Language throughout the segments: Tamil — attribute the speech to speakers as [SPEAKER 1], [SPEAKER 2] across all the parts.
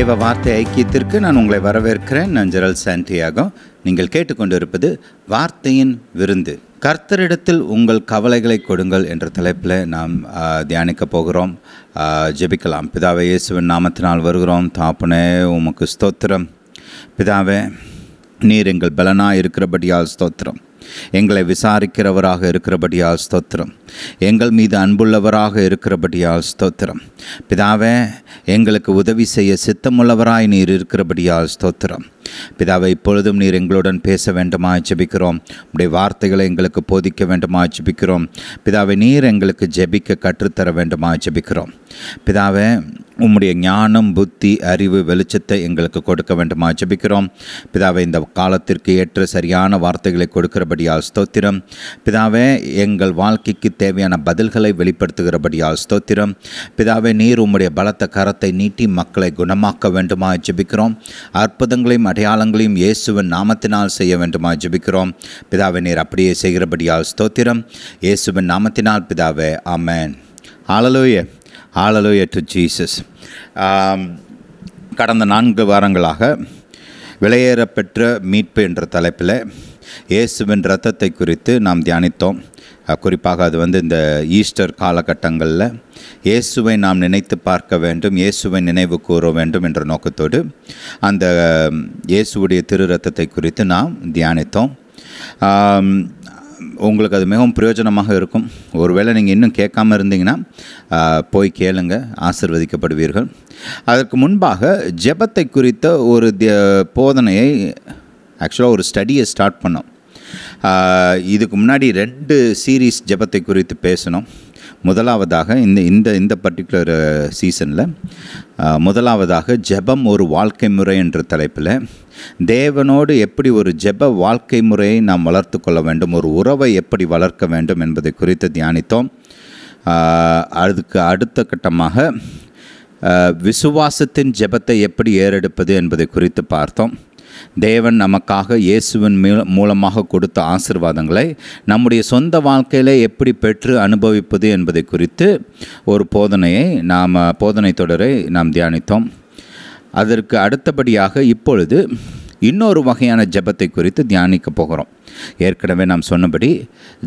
[SPEAKER 1] தேவ வார்த்தை ஐக்கியத்திற்கு நான் உங்களை வரவேற்கிறேன். நான் ஜெரல் சாண்டியாகோ. நீங்கள் கேட்டுக்கொண்டிருப்பது வார்த்தையின் விருந்து. கர்த்தரிடத்தில் உங்கள் கவலைகளை கொடுங்கள் என்ற தலைப்பில் நாம் தியானிக்க போகிறோம். ஜெபிக்கலாம். பிதாவே இயேசுவின் நாமத்தினால் வருகிறோம். தாப்புனே உமக்கு ஸ்தோத்திரம். பிதாவே நீர் எங்கள் பலனாக இருக்கிறபடியால் ஸ்தோத்திரம். எங்களை விசாரிக்கிறவராக இருக்கிறபடியால் ஸ்தோத்திரம். எங்கள் மீது அன்புள்ளவராக இருக்கிறபடியால் ஸ்தோத்திரம். பிதாவே எங்களுக்கு உதவி செய்ய சித்தமுள்ளவராய் நீர் இருக்கிறபடியால் ஸ்தோத்திரம். பிதாவை இப்பொழுதும் நீர் எங்களுடன் பேச வேண்டுமா ஜெபிக்கிறோம். உடைய வார்த்தைகளை எங்களுக்கு போதிக்க வேண்டுமா ஜெபிக்கிறோம். பிதாவை நீர் எங்களுக்கு ஜெபிக்க கற்றுத்தர வேண்டுமா ஜெபிக்கிறோம். பிதாவே உம்முடைய ஞானம் புத்தி அறிவு வெளிச்சத்தை எங்களுக்கு கொடுக்க வேண்டுமா? ஜெபிக்கிறோம். பிதாவை இந்த காலத்திற்கு ஏற்ற சரியான வார்த்தைகளை கொடுக்கிறபடியால் ஸ்தோத்திரம். பிதாவே எங்கள் வாழ்க்கைக்கு தேவையான பதில்களை வெளிப்படுத்துகிறபடியால் ஸ்தோத்திரம். பிதாவே நீர் உம்முடைய பலத்த கரத்தை நீட்டி மக்களை குணமாக்க வேண்டுமா? ஜபிக்கிறோம். அற்புதங்களையும் அடையாளங்களையும் இயேசுவின் நாமத்தினால் செய்ய வேண்டுமா? ஜபிக்கிறோம். பிதாவை நீர் அப்படியே செய்கிறபடியால் ஸ்தோத்திரம். இயேசுவின் நாமத்தினால் பிதாவே ஆமேன். ஹalleluya. ஹalleluya டு ஜீசஸ் கடந்த நான்கு வாரங்களாக விலையேறப்பெற்ற மீட்பு என்ற தலைப்பில் இயேசுவின் ரத்தத்தை குறித்து நாம் தியானித்தோம். குறிப்பாக அது வந்து இந்த ஈஸ்டர் காலகட்டங்களில் இயேசுவை நாம் நினைத்து பார்க்க வேண்டும் இயேசுவை நினைவு கூற வேண்டும் என்ற நோக்கத்தோடு அந்த இயேசுவுடைய திரு ரத்தத்தை குறித்து நாம் தியானித்தோம். உங்களுக்கு அது மிகவும் பிரயோஜனமாக இருக்கும். ஒருவேளை நீங்கள் இன்னும் கேட்காம இருந்தீங்கன்னா போய் கேளுங்க ஆசிர்வதிக்கப்படுவீர்கள். அதற்கு முன்பாக ஜெபத்தை குறித்த ஒரு போதனையை ஆக்சுவலாக ஒரு ஸ்டடியை ஸ்டார்ட் பண்ணோம். இதுக்கு முன்னாடி ரெண்டு சீரீஸ் ஜெபத்தை குறித்து பேசணும் முதலாவதாக இந்த இந்த இந்த பர்டிகுலர் uh, சீசனில் uh, முதலாவதாக ஜெபம் ஒரு வாழ்க்கை முறை என்ற தலைப்பில் தேவனோடு எப்படி ஒரு ஜெப வாழ்க்கை முறையை நாம் வளர்த்து கொள்ள வேண்டும் ஒரு உறவை எப்படி வளர்க்க வேண்டும் என்பதை குறித்து தியானித்தோம். அதுக்கு அடுத்த கட்டமாக விசுவாசத்தின் ஜெபத்தை எப்படி ஏறெடுப்பது என்பதை குறித்து பார்த்தோம். தேவன் நமக்காக இயேசுவின் மூலமாக கொடுத்த ஆசிர்வாதங்களை நம்முடைய சொந்த வாழ்க்கையில் எப்படி பெற்று அனுபவிப்பது என்பதை குறித்து ஒரு போதனையை நாம் போதனை தொடரை நாம் தியானித்தோம். அதற்கு அடுத்தபடியாக இப்பொழுது இன்னொரு வகையான ஜெபத்தை குறித்து தியானிக்க போகிறோம். ஏற்கனவே நாம் சொன்னபடி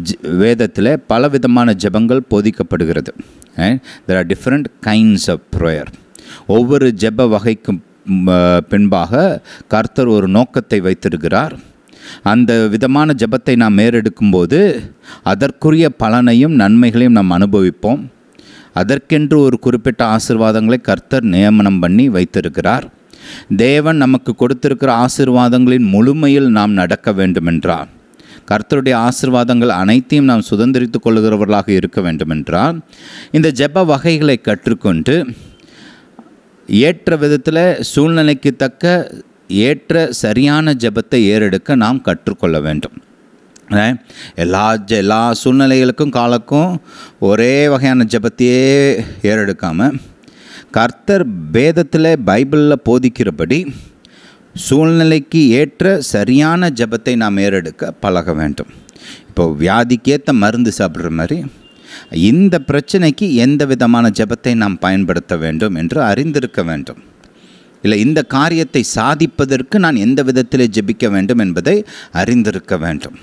[SPEAKER 1] ஜ வேதத்தில் பலவிதமான ஜெபங்கள் போதிக்கப்படுகிறது. There are different kinds of prayer ஒவ்வொரு ஜெப வகைக்கும் பின்பாக கர்த்தர் ஒரு நோக்கத்தை வைத்திருக்கிறார். அந்த விதமான ஜெபத்தை நாம் மேறெடுக்கும்போது அதற்குரிய பலனையும் நன்மைகளையும் நாம் அனுபவிப்போம். அதற்கென்று ஒரு குறிப்பிட்ட ஆசீர்வாதங்களை கர்த்தர் நியமனம் பண்ணி வைத்திருக்கிறார். தேவன் நமக்கு கொடுத்திருக்கிற ஆசீர்வாதங்களின் முழுமையில் நாம் நடக்க வேண்டுமென்றால் கர்த்தருடைய ஆசீர்வாதங்கள் அனைத்தையும் நாம் சுதந்திரித்துக் கொள்கிறவர்களாக இருக்க வேண்டுமென்றால் இந்த ஜெப வகைகளை கற்றுக்கொண்டு ஏற்ற விதத்தில் சூழ்நிலைக்கு தக்க ஏற்ற சரியான ஜெபத்தை ஏறெடுக்க நாம் கற்றுக்கொள்ள வேண்டும். எல்லா ஜ எல்லா சூழ்நிலைகளுக்கும் காலக்கும் ஒரே வகையான ஜெபத்தையே ஏறெடுக்காமல் கர்த்தர் பேதத்தில் பைபிளில் போதிக்கிறபடி சூழ்நிலைக்கு ஏற்ற சரியான ஜெபத்தை நாம் ஏறெடுக்க பழக வேண்டும். இப்போ வியாதிக்கேற்ற மருந்து சாப்பிட்ற மாதிரி இந்த பிரச்சனைக்கு எந்த விதமான ஜெபத்தை நாம் பயன்படுத்த வேண்டும் என்று அறிந்திருக்க வேண்டும். இல்லை இந்த காரியத்தை சாதிப்பதற்கு நான் எந்த விதத்தில் ஜெபிக்க வேண்டும் என்பதை அறிந்திருக்க வேண்டும்.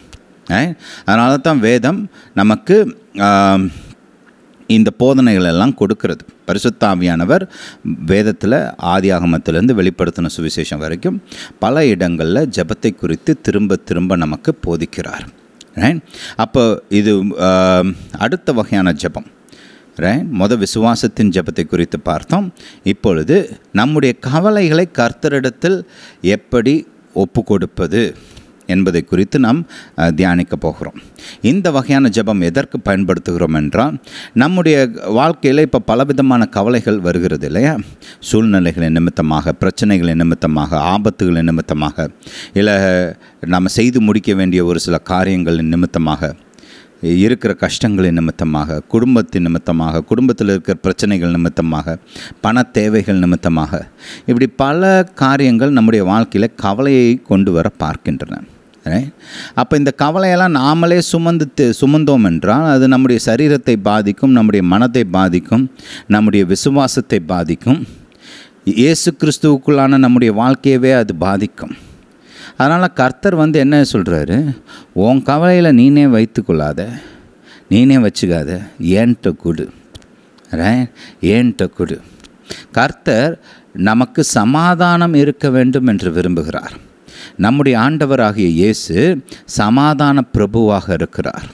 [SPEAKER 1] அதனால தான் வேதம் நமக்கு இந்த போதனைகள் எல்லாம் கொடுக்கிறது. பரிசுத்தாவியானவர் வேதத்தில் ஆதி ஆகமத்திலேருந்து வெளிப்படுத்தின சுவிசேஷம் வரைக்கும் பல இடங்களில் ஜெபத்தை குறித்து திரும்ப திரும்ப நமக்கு போதிக்கிறார். ரைட் அப்போ இது அடுத்த வகையான ஜெபம். ரைட் மொதல் விசுவாசத்தின் ஜெபத்தை குறித்து பார்த்தோம். இப்பொழுது நம்முடைய கவலைகளை கர்த்தரிடத்தில் எப்படி ஒப்பு கொடுப்பது என்பதை குறித்து நாம் தியானிக்க போகிறோம். இந்த வகையான ஜெபம் எதற்கு பயன்படுத்துகிறோம் என்றால் நம்முடைய வாழ்க்கையில் இப்போ பலவிதமான கவலைகள் வருகிறது இல்லையா? சூழ்நிலைகளின் நிமித்தமாக பிரச்சனைகளின் நிமித்தமாக ஆபத்துகளின் நிமித்தமாக இல்லை நம்ம செய்து முடிக்க வேண்டிய ஒரு சில காரியங்களின் நிமித்தமாக இருக்கிற கஷ்டங்களின் நிமித்தமாக குடும்பத்தின் நிமித்தமாக குடும்பத்தில் இருக்கிற பிரச்சனைகள் நிமித்தமாக பண தேவைகள் நிமித்தமாக இப்படி பல காரியங்கள் நம்முடைய வாழ்க்கையில் கவலையை கொண்டு வர பார்க்கின்றன. அப்போ இந்த கவலையெல்லாம் நாமளே சுமந்து சுமந்தோம் என்றால் அது நம்முடைய சரீரத்தை பாதிக்கும் நம்முடைய மனதை பாதிக்கும் நம்முடைய விசுவாசத்தை பாதிக்கும். இயேசு கிறிஸ்துவுக்குள்ளான நம்முடைய வாழ்க்கையவே அது பாதிக்கும். அதனால் கர்த்தர் வந்து என்ன சொல்கிறாரு உன் கவலையில் நீனே வைத்துக்கொள்ளாத நீனே வச்சுக்காத ஏன்ட்ட கொடு. ஏன்ட்ட கொடு. கர்த்தர் நமக்கு சமாதானம் இருக்க வேண்டும் என்று விரும்புகிறார். நம்முடைய ஆண்டவராகிய இயேசு சமாதான பிரபுவாக இருக்கிறார்.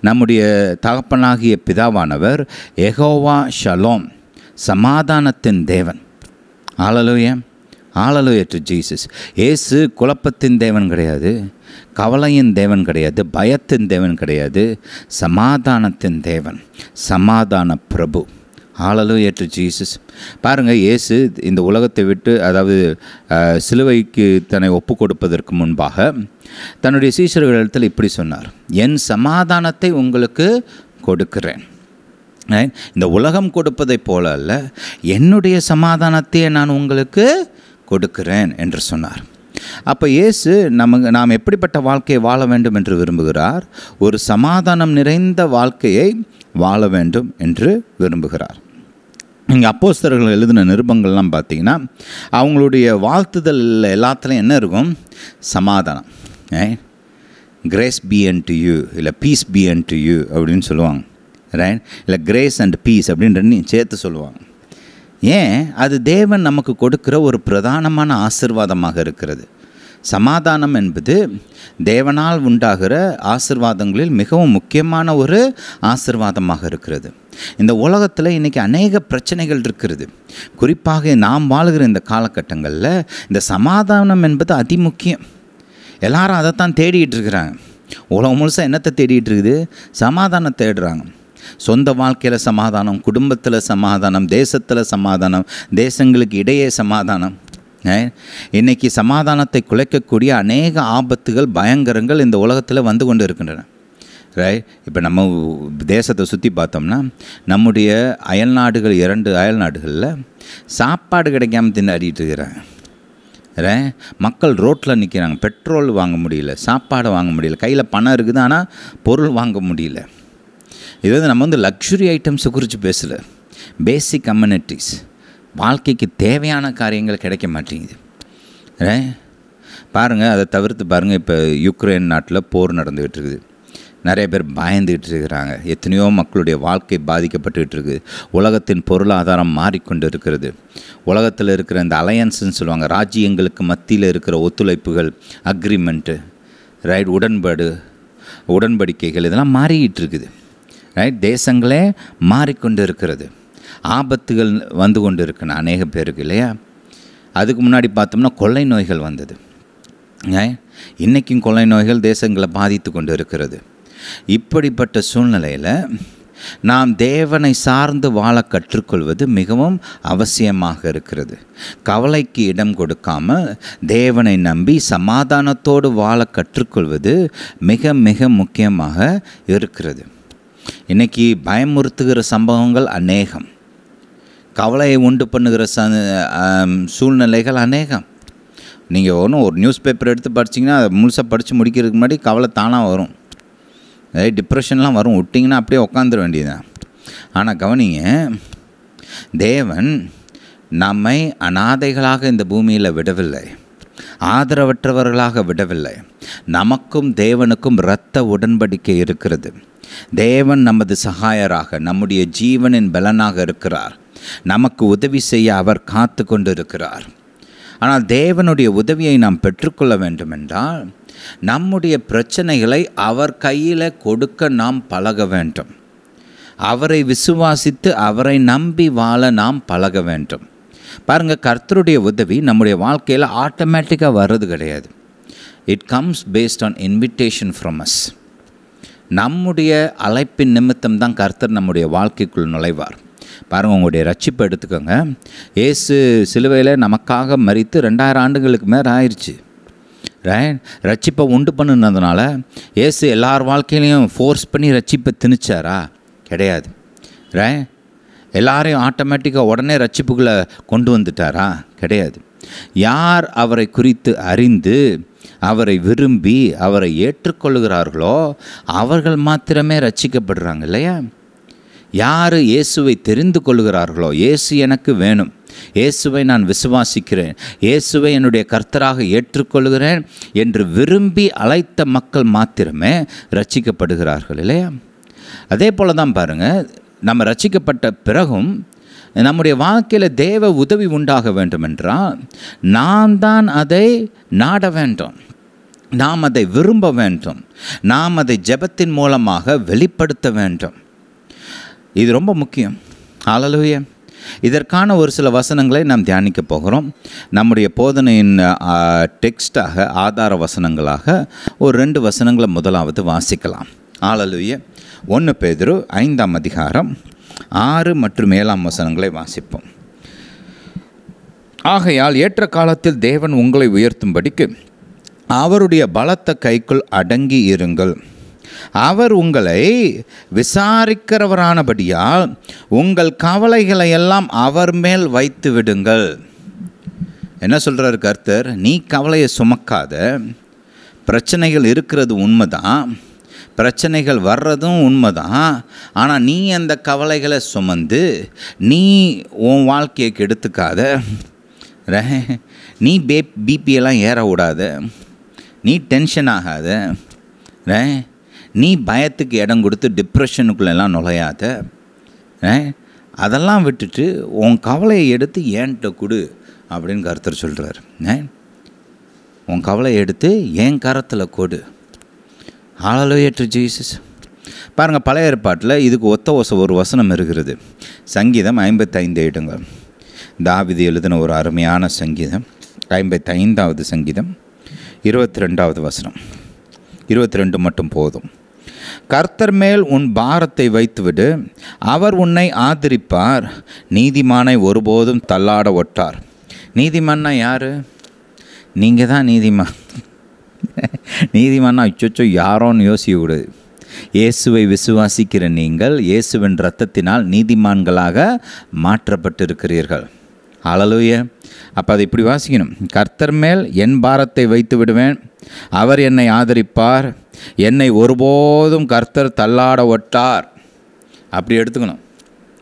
[SPEAKER 1] நம்முடைய தகப்பனாகிய பிதாவானவர் எகோவா ஷலோம் சமாதானத்தின் தேவன். ஆளலுய ஆளலுய டு ஜீசஸ் ஏசு குழப்பத்தின் தேவன் கிடையாது கவலையின் தேவன் கிடையாது பயத்தின் தேவன் கிடையாது சமாதானத்தின் தேவன் சமாதான பிரபு. ஆளலுய டு ஜீசஸ் பாருங்கள் இயேசு இந்த உலகத்தை விட்டு அதாவது சிலுவைக்கு தன்னை ஒப்பு கொடுப்பதற்கு முன்பாக தன்னுடைய சீசர்களிடத்தில் இப்படி சொன்னார். என் சமாதானத்தை உங்களுக்கு கொடுக்கிறேன். இந்த உலகம் கொடுப்பதைப் போல அல்ல என்னுடைய சமாதானத்தையே நான் உங்களுக்கு கொடுக்கிறேன் என்று சொன்னார். அப்போ இயேசு நமக்கு நாம் எப்படிப்பட்ட வாழ்க்கையை வாழ வேண்டும் என்று விரும்புகிறார்? ஒரு சமாதானம் நிறைந்த வாழ்க்கையை வாழ வேண்டும் என்று விரும்புகிறார். இங்கே அப்போஸ்தர்கள் எழுதின நிருபங்கள்லாம் பார்த்தீங்கன்னா அவங்களுடைய வாழ்த்துதல் எல்லாத்துலேயும் என்ன இருக்கும்? சமாதானம். Grace be unto you இல்லை peace be unto you அப்படின்னு சொல்லுவாங்க. ரைட் இல்லை கிரேஸ் அண்ட் பீஸ் அப்படின்னு சேர்த்து சொல்லுவாங்க. ஏன்? அது தேவன் நமக்கு கொடுக்கிற ஒரு பிரதானமான ஆசிர்வாதமாக இருக்கிறது. சமாதானம் என்பது தேவனால் உண்டாகிற ஆசிர்வாதங்களில் மிகவும் முக்கியமான ஒரு ஆசிர்வாதமாக இருக்கிறது. இந்த உலகத்தில் இன்றைக்கி அநேக பிரச்சனைகள் இருக்கிறது. குறிப்பாக நாம் வாழுகிற இந்த காலகட்டங்களில் இந்த சமாதானம் என்பது அதிமுக்கியம். எல்லாரும் அதைத்தான் தேடிகிட்டு இருக்கிறாங்க. உலகம் முழுசாக என்னத்தை தேடிட்டு இருக்குது? சமாதானம் தேடுறாங்க. சொந்த வாழ்க்கையில் சமாதானம் குடும்பத்தில் சமாதானம் தேசத்தில் சமாதானம் தேசங்களுக்கு இடையே சமாதானம். இன்றைக்கி சமாதானத்தை குலைக்கக்கூடிய அநேக ஆபத்துகள் பயங்கரங்கள் இந்த உலகத்தில் வந்து கொண்டு இருக்கின்றன ரைட் இப்போ நம்ம தேசத்தை சுற்றி பார்த்தோம்னா நம்முடைய அயல்நாடுகள் இரண்டு அயல் நாடுகளில் சாப்பாடு கிடைக்காம திண்டாடிட்டு இருக்கிறாங்க. ரே மக்கள் ரோட்டில் நிற்கிறாங்க பெட்ரோல் வாங்க முடியல சாப்பாடு வாங்க முடியல கையில் பணம் இருக்குது ஆனால் பொருள் வாங்க முடியல. இது வந்து நம்ம வந்து லக்ஸுரி ஐட்டம்ஸை குறித்து பேசல. பேசிக் கம்யூனிட்டிஸ் வாழ்க்கைக்கு தேவையான காரியங்கள் கிடைக்க மாட்டேங்குது. ரே பாருங்கள் அதை தவிர்த்து பாருங்கள் இப்போ யுக்ரைன் நாட்டில் போர் நடந்துகிட்டு இருக்குது. நிறைய பேர் பயந்துகிட்டு இருக்கிறாங்க. எத்தனையோ மக்களுடைய வாழ்க்கை பாதிக்கப்பட்டுக்கிட்டு இருக்குது உலகத்தின் பொருளாதாரம் மாறிக்கொண்டு இருக்கிறது. உலகத்தில் இருக்கிற இந்த அலையன்ஸ்ன்னு சொல்லுவாங்க ராஜ்யங்களுக்கு மத்தியில் இருக்கிற ஒத்துழைப்புகள் அக்ரிமெண்ட்டு ரைட் உடன்பாடு உடன்படிக்கைகள் இதெல்லாம் மாறிக்கிட்டு இருக்குது. ரைட் தேசங்களே மாறிக்கொண்டு இருக்கிறது. ஆபத்துகள் வந்து கொண்டு இருக்குன்னு அநேக பேருக்கு இல்லையா? அதுக்கு முன்னாடி பார்த்தோம்னா கொள்ளை நோய்கள் வந்தது. இன்றைக்கும் கொள்ளை நோய்கள் தேசங்களை பாதித்து கொண்டு இருக்கிறது. இப்படிப்பட்ட சூழ்நிலையில் நாம் தேவனை சார்ந்து வாழ கற்றுக்கொள்வது மிகவும் அவசியமாக இருக்கிறது. கவலைக்கு இடம் கொடுக்காம தேவனை நம்பி சமாதானத்தோடு வாழ கற்றுக்கொள்வது மிக மிக முக்கியமாக இருக்கிறது. இன்றைக்கி பயமுறுத்துகிற சம்பவங்கள் அநேகம். கவலையை உண்டு பண்ணுகிற ச சூழ்நிலைகள் அநேகம். நீங்கள் ஒன்றும் ஒரு நியூஸ் பேப்பர் எடுத்து படிச்சிங்கன்னா அதை முழுசாக படித்து முடிக்கிறதுக்கு முன்னாடி கவலை தானாக வரும். அதாவது டிப்ரெஷன்லாம் வரும். விட்டிங்கன்னா அப்படியே உட்காந்துட வேண்டியதுதான். ஆனால் கவனிங்க தேவன் நம்மை அனாதைகளாக இந்த பூமியில் விடவில்லை. ஆதரவற்றவர்களாக விடவில்லை. நமக்கும் தேவனுக்கும் இரத்த உடன்படிக்கை இருக்கிறது. தேவன் நமது சகாயராக நம்முடைய ஜீவனின் பலனாக இருக்கிறார். நமக்கு உதவி செய்ய அவர் காத்து கொண்டிருக்கிறார் ஆனால் தேவனுடைய உதவியை நாம் பெற்றுக்கொள்ள வேண்டுமென்றால் நம்முடைய பிரச்சனைகளை அவர் கையில் கொடுக்க நாம் பழக வேண்டும். அவரை விசுவாசித்து அவரை நம்பி வாழ நாம் பழக வேண்டும். பாருங்கள் கர்த்தருடைய உதவி நம்முடைய வாழ்க்கையில் ஆட்டோமேட்டிக்காக வர்றது கிடையாது. It comes based on invitation from us நம்முடைய அழைப்பின் நிமித்தம் தான் கர்த்தர் நம்முடைய வாழ்க்கைக்குள் நுழைவார். பாருங்கள் உங்களுடைய ரட்சிப்பை எடுத்துக்கோங்க. ஏசு சிலுவையில் நமக்காக மறித்து ரெண்டாயிரம் ஆண்டுகளுக்கு மேலே ஆயிடுச்சு ரைட் ரட்சிப்பை உண்டு பண்ணுனதுனால ஏசு எல்லார் வாழ்க்கையிலையும் ஃபோர்ஸ் பண்ணி ரட்சிப்பை திணிச்சாரா? கிடையாது. ரே எல்லாரையும் ஆட்டோமேட்டிக்காக உடனே ரட்சிப்புக்குள்ளே கொண்டு வந்துட்டாரா? கிடையாது. யார் அவரை குறித்து அறிந்து அவரை விரும்பி அவரை ஏற்றுக்கொள்கிறார்களோ அவர்கள் மாத்திரமே ரட்சிக்கப்படுறாங்க இல்லையா? யார் இயேசுவை தெரிந்து கொள்கிறார்களோ இயேசு எனக்கு வேணும். இயேசுவை நான் விசுவாசிக்கிறேன். இயேசுவை என்னுடைய கர்த்தராக ஏற்றுக்கொள்கிறேன் என்று விரும்பி அழைத்த மக்கள் மாத்திரமே ரட்சிக்கப்படுகிறார்கள் இல்லையா? அதே போல தான் பாருங்கள் நம்ம ரட்சிக்கப்பட்ட பிறகும் நம்முடைய வாழ்க்கையில் தேவ உதவி உண்டாக வேண்டுமென்றால் நாம் தான் அதை நாட வேண்டும். நாம் அதை விரும்ப வேண்டும். நாம் அதை ஜெபத்தின் மூலமாக வெளிப்படுத்த வேண்டும். இது ரொம்ப முக்கியம். ஹalleluya இதற்கான ஒரு சில வசனங்களை நாம் தியானிக்க போகிறோம். நம்முடைய போதனையின் டெக்ஸ்டாக ஆதார வசனங்களாக ஒரு ரெண்டு வசனங்களை முதலாவது வாசிக்கலாம். ஆலலுய ஒன்று பேதரு ஐந்தாம் அதிகாரம் ஆறு மற்றும் ஏழாம் வசனங்களை வாசிப்போம். ஆகையால் ஏற்ற காலத்தில் தேவன் உங்களை உயர்த்தும்படிக்கு அவருடைய பலத்த கைக்குள் அடங்கி இருங்கள். அவர் உங்களை விசாரிக்கிறவரானபடியால் உங்கள் கவலைகளை எல்லாம் அவர் மேல் வைத்து விடுங்கள். என்ன சொல்கிறார் கர்த்தர்? நீ கவலையை சுமக்காத. பிரச்சனைகள் இருக்கிறது உண்மைதான். பிரச்சனைகள் வர்றதும் உண்மைதான். ஆனால் நீ அந்த கவலைகளை சுமந்து நீ உன் வாழ்க்கையை கெடுத்துக்காத. நீ பே பிபியெல்லாம் ஏற விடாத. நீ டென்ஷன் ஆகாத. ரே நீ பயத்துக்கு இடம் கொடுத்து டிப்ரெஷனுக்குள்ளெல்லாம் நுழையாத அதெல்லாம் விட்டுட்டு உன் கவலையை எடுத்து ஏன்ட்ட கொடு அப்படின்னு கருத்தர் சொல்கிறார் உன் கவலையை எடுத்து என் கரத்தில் கொடு. ஹalleluya ஜீசஸ் பாருங்கள் பழைய ஏற்பாட்டில் இதுக்கு ஒத்த ஒச ஒரு வசனம் இருக்கிறது. சங்கீதம் ஐம்பத்தைந்து இடங்கள் தாவிதி எழுதின ஒரு அருமையான சங்கீதம் ஐம்பத்தைந்தாவது சங்கீதம் இருபத்தி ரெண்டாவது வசனம். இருபத்தி ரெண்டு மட்டும் போதும். கர்த்தர் மேல் உன் பாரத்தை வைத்துவிடு அவர் உன்னை ஆதரிப்பார். நீதிமானை ஒருபோதும் தள்ளாட ஒட்டார். நீதிமான்னா யார்? நீங்கள் தான் நீதிமான் நீதிமான்னா அச்சோச்சோ யாரோன்னு யோசிக்கக்கூடாது. இயேசுவை விசுவாசிக்கிற நீங்கள் இயேசுவின் இரத்தத்தினால் நீதிமான்களாக மாற்றப்பட்டிருக்கிறீர்கள். அழலுய அப்போ அதை இப்படி வாசிக்கணும். கர்த்தர் மேல் என் பாரத்தை வைத்து விடுவேன் அவர் என்னை ஆதரிப்பார். என்னை ஒருபோதும் கர்த்தர் தள்ளாட ஒட்டார். அப்படி எடுத்துக்கணும்.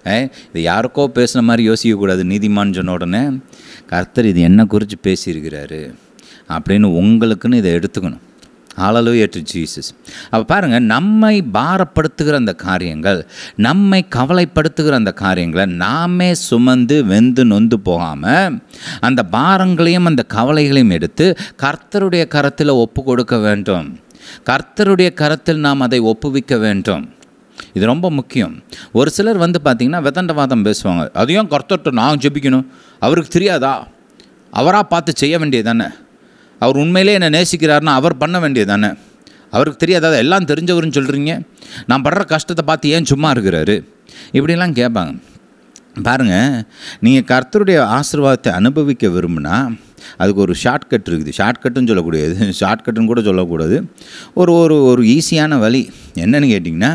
[SPEAKER 1] ஏ இது யாருக்கோ பேசுன மாதிரி யோசிக்கக்கூடாது நீதிமான்னு சொன்ன உடனே கர்த்தர் இது என்ன குறித்து பேசியிருக்கிறாரு அப்படின்னு உங்களுக்குன்னு இதை எடுத்துக்கணும். ஹalleluya ஏற்று ஜீசஸ் அப்போ பாருங்கள் நம்மை பாரப்படுத்துகிற அந்த காரியங்கள் நம்மை கவலைப்படுத்துகிற அந்த காரியங்களை நாமே சுமந்து வெந்து நொந்து போகாமல் அந்த பாரங்களையும் அந்த கவலைகளையும் எடுத்து கர்த்தருடைய கரத்தில் ஒப்பு கொடுக்க வேண்டும். கர்த்தருடைய கரத்தில் நாம் அதை ஒப்புவிக்க வேண்டும். இது ரொம்ப முக்கியம். ஒரு சிலர் வந்து பார்த்திங்கன்னா விதண்டவாதம் பேசுவாங்க. அதையும் கர்த்தர்கிட்ட நான் ஜெபிக்கணும்? அவருக்கு தெரியாதா? அவராக பார்த்து செய்ய வேண்டியது தானே அவர் உண்மையிலே என்னை நேசிக்கிறாருன்னா அவர் பண்ண வேண்டியது தானே அவருக்கு தெரியாதா? எல்லாம் தெரிஞ்சவருன்னு சொல்கிறீங்க நான் படுற கஷ்டத்தை பார்த்து ஏன் சும்மா இருக்கிறாரு? இப்படிலாம் கேட்பாங்க. பாருங்கள் நீங்கள் கர்த்தருடைய ஆசீர்வாதத்தை அனுபவிக்க விரும்புனா அதுக்கு ஒரு ஷார்ட்கட் இருக்குது. ஷார்ட்கட்டுன்னு சொல்லக்கூடியது. ஷார்ட்கட்டுன்னு கூட சொல்லக்கூடாது. ஒரு ஒரு ஒரு ஈஸியான வழி என்னன்னு கேட்டிங்கன்னா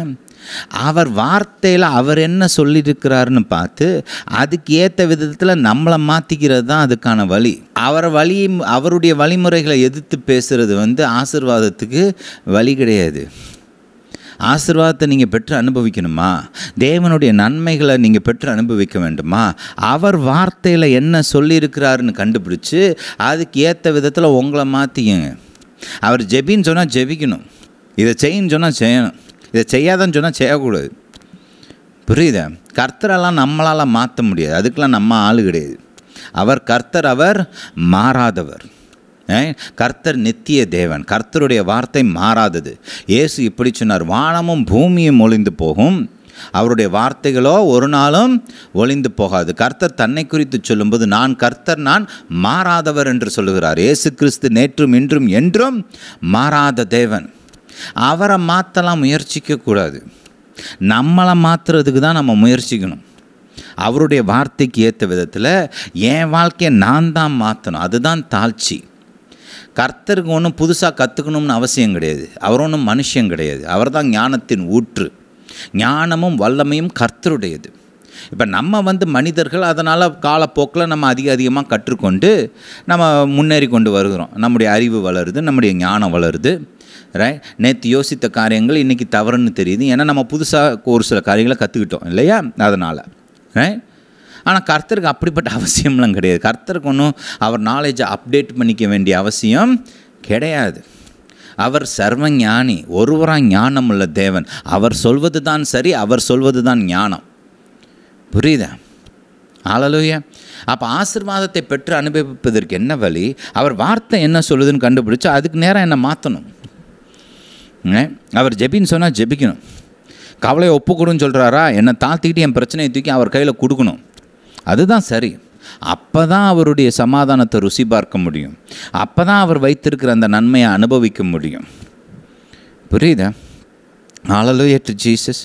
[SPEAKER 1] அவர் வார்த்தையில் அவர் என்ன சொல்லியிருக்கிறாருன்னு பார்த்து அதுக்கு ஏற்ற விதத்தில் நம்மளை மாற்றிக்கிறது தான் அதுக்கான வழி. அவரை வழி அவருடைய வழிமுறைகளை எதிர்த்து பேசுகிறது வந்து ஆசீர்வாதத்துக்கு வழி கிடையாது. ஆசிர்வாதத்தை நீங்கள் பெற்று அனுபவிக்கணுமா? தேவனுடைய நன்மைகளை நீங்கள் பெற்று அனுபவிக்க வேண்டுமா? அவர் வார்த்தையில் என்ன சொல்லியிருக்கிறாருன்னு கண்டுபிடிச்சி அதுக்கு ஏற்ற விதத்தில் உங்களை மாற்றிக்கங்க அவர் ஜெபின்னு சொன்னால் ஜெபிக்கணும். இதை செய்யன்னு சொன்னால் செய்யணும். இதை செய்யாதன்னு சொன்னால் செய்யக்கூடாது. புரியுதா? கர்த்தரெல்லாம் நம்மளால் மாற்ற முடியாது. அதுக்கெலாம் நம்ம ஆள் கிடையாது. அவர் கர்த்தர் அவர் மாறாதவர். கர்த்தர் நித்திய தேவன். கர்த்தருடைய வார்த்தை மாறாதது. இயேசு இப்படி சொன்னார் வானமும் பூமியும் ஒளிந்து போகும். அவருடைய வார்த்தைகளோ ஒரு நாளும் ஒளிந்து போகாது. கர்த்தர் தன்னை குறித்து சொல்லும்போது நான் கர்த்தர் நான் மாறாதவர் என்று சொல்லுகிறார். இயேசு கிறிஸ்து நேற்றும் இன்றும் என்றும் மாறாத தேவன். அவரை மாற்றலாம் முயற்சிக்கக்கூடாது நம்மளை மாற்றுறதுக்கு தான் நம்ம முயற்சிக்கணும். அவருடைய வார்த்தைக்கு ஏற்ற விதத்தில் என் வாழ்க்கையை நான் தான் மாற்றணும் அதுதான் தாழ்ச்சி. கர்த்தருக்கு ஒன்றும் புதுசாக கற்றுக்கணும்னு அவசியம் கிடையாது. அவர் ஒன்றும் மனுஷன் கிடையாது. அவர் தான் ஞானத்தின் ஊற்று. ஞானமும் வல்லமையும் கர்த்தருடையது. இப்போ நம்ம வந்து மனிதர்கள் அதனால் காலப்போக்கில் நம்ம அதிக அதிகமாக கற்றுக்கொண்டு நம்ம முன்னேறி கொண்டு வருகிறோம். நம்முடைய அறிவு வளருது நம்முடைய ஞானம் வளருது. ரைட் நேற்று யோசித்த காரியங்கள் இன்றைக்கி தவறுன்னு தெரியுது. ஏன்னா நம்ம புதுசாக ஒரு சில காரியங்களை கற்றுக்கிட்டோம் இல்லையா? அதனால். ரைட் ஆனால் கர்த்தருக்கு அப்படிப்பட்ட அவசியம்லாம் கிடையாது. கர்த்தருக்கு ஒன்றும் அவர் நாலேஜை அப்டேட் பண்ணிக்க வேண்டிய அவசியம் கிடையாது. அவர் சர்வ ஞானி ஒருவராக ஞானம் உள்ள தேவன். அவர் சொல்வது தான் சரி அவர் சொல்வது தான் ஞானம். புரியுதா? ஆளலூயா அப்போ ஆசிர்வாதத்தை பெற்று அனுபவிப்பதற்கு என்ன வழி? அவர் வார்த்தை என்ன சொல்லுதுன்னு கண்டுபிடிச்சு அதுக்கு நேரம் என்னை மாற்றணும் அவர் ஜெபின்னு சொன்னால் ஜெபிக்கணும். கவலையை ஒப்புக்கொடுன்னு சொல்கிறாரா என்னை தாழ்த்திக்கிட்டு என் பிரச்சனையை தூக்கி அவர் கையில் கொடுக்கணும். அதுதான் சரி. அப்போ தான் அவருடைய சமாதானத்தை ருசி பார்க்க முடியும். அப்போ தான் அவர் வைத்திருக்கிற அந்த நன்மையை அனுபவிக்க முடியும். புரியுதா? Hallelujah to Jesus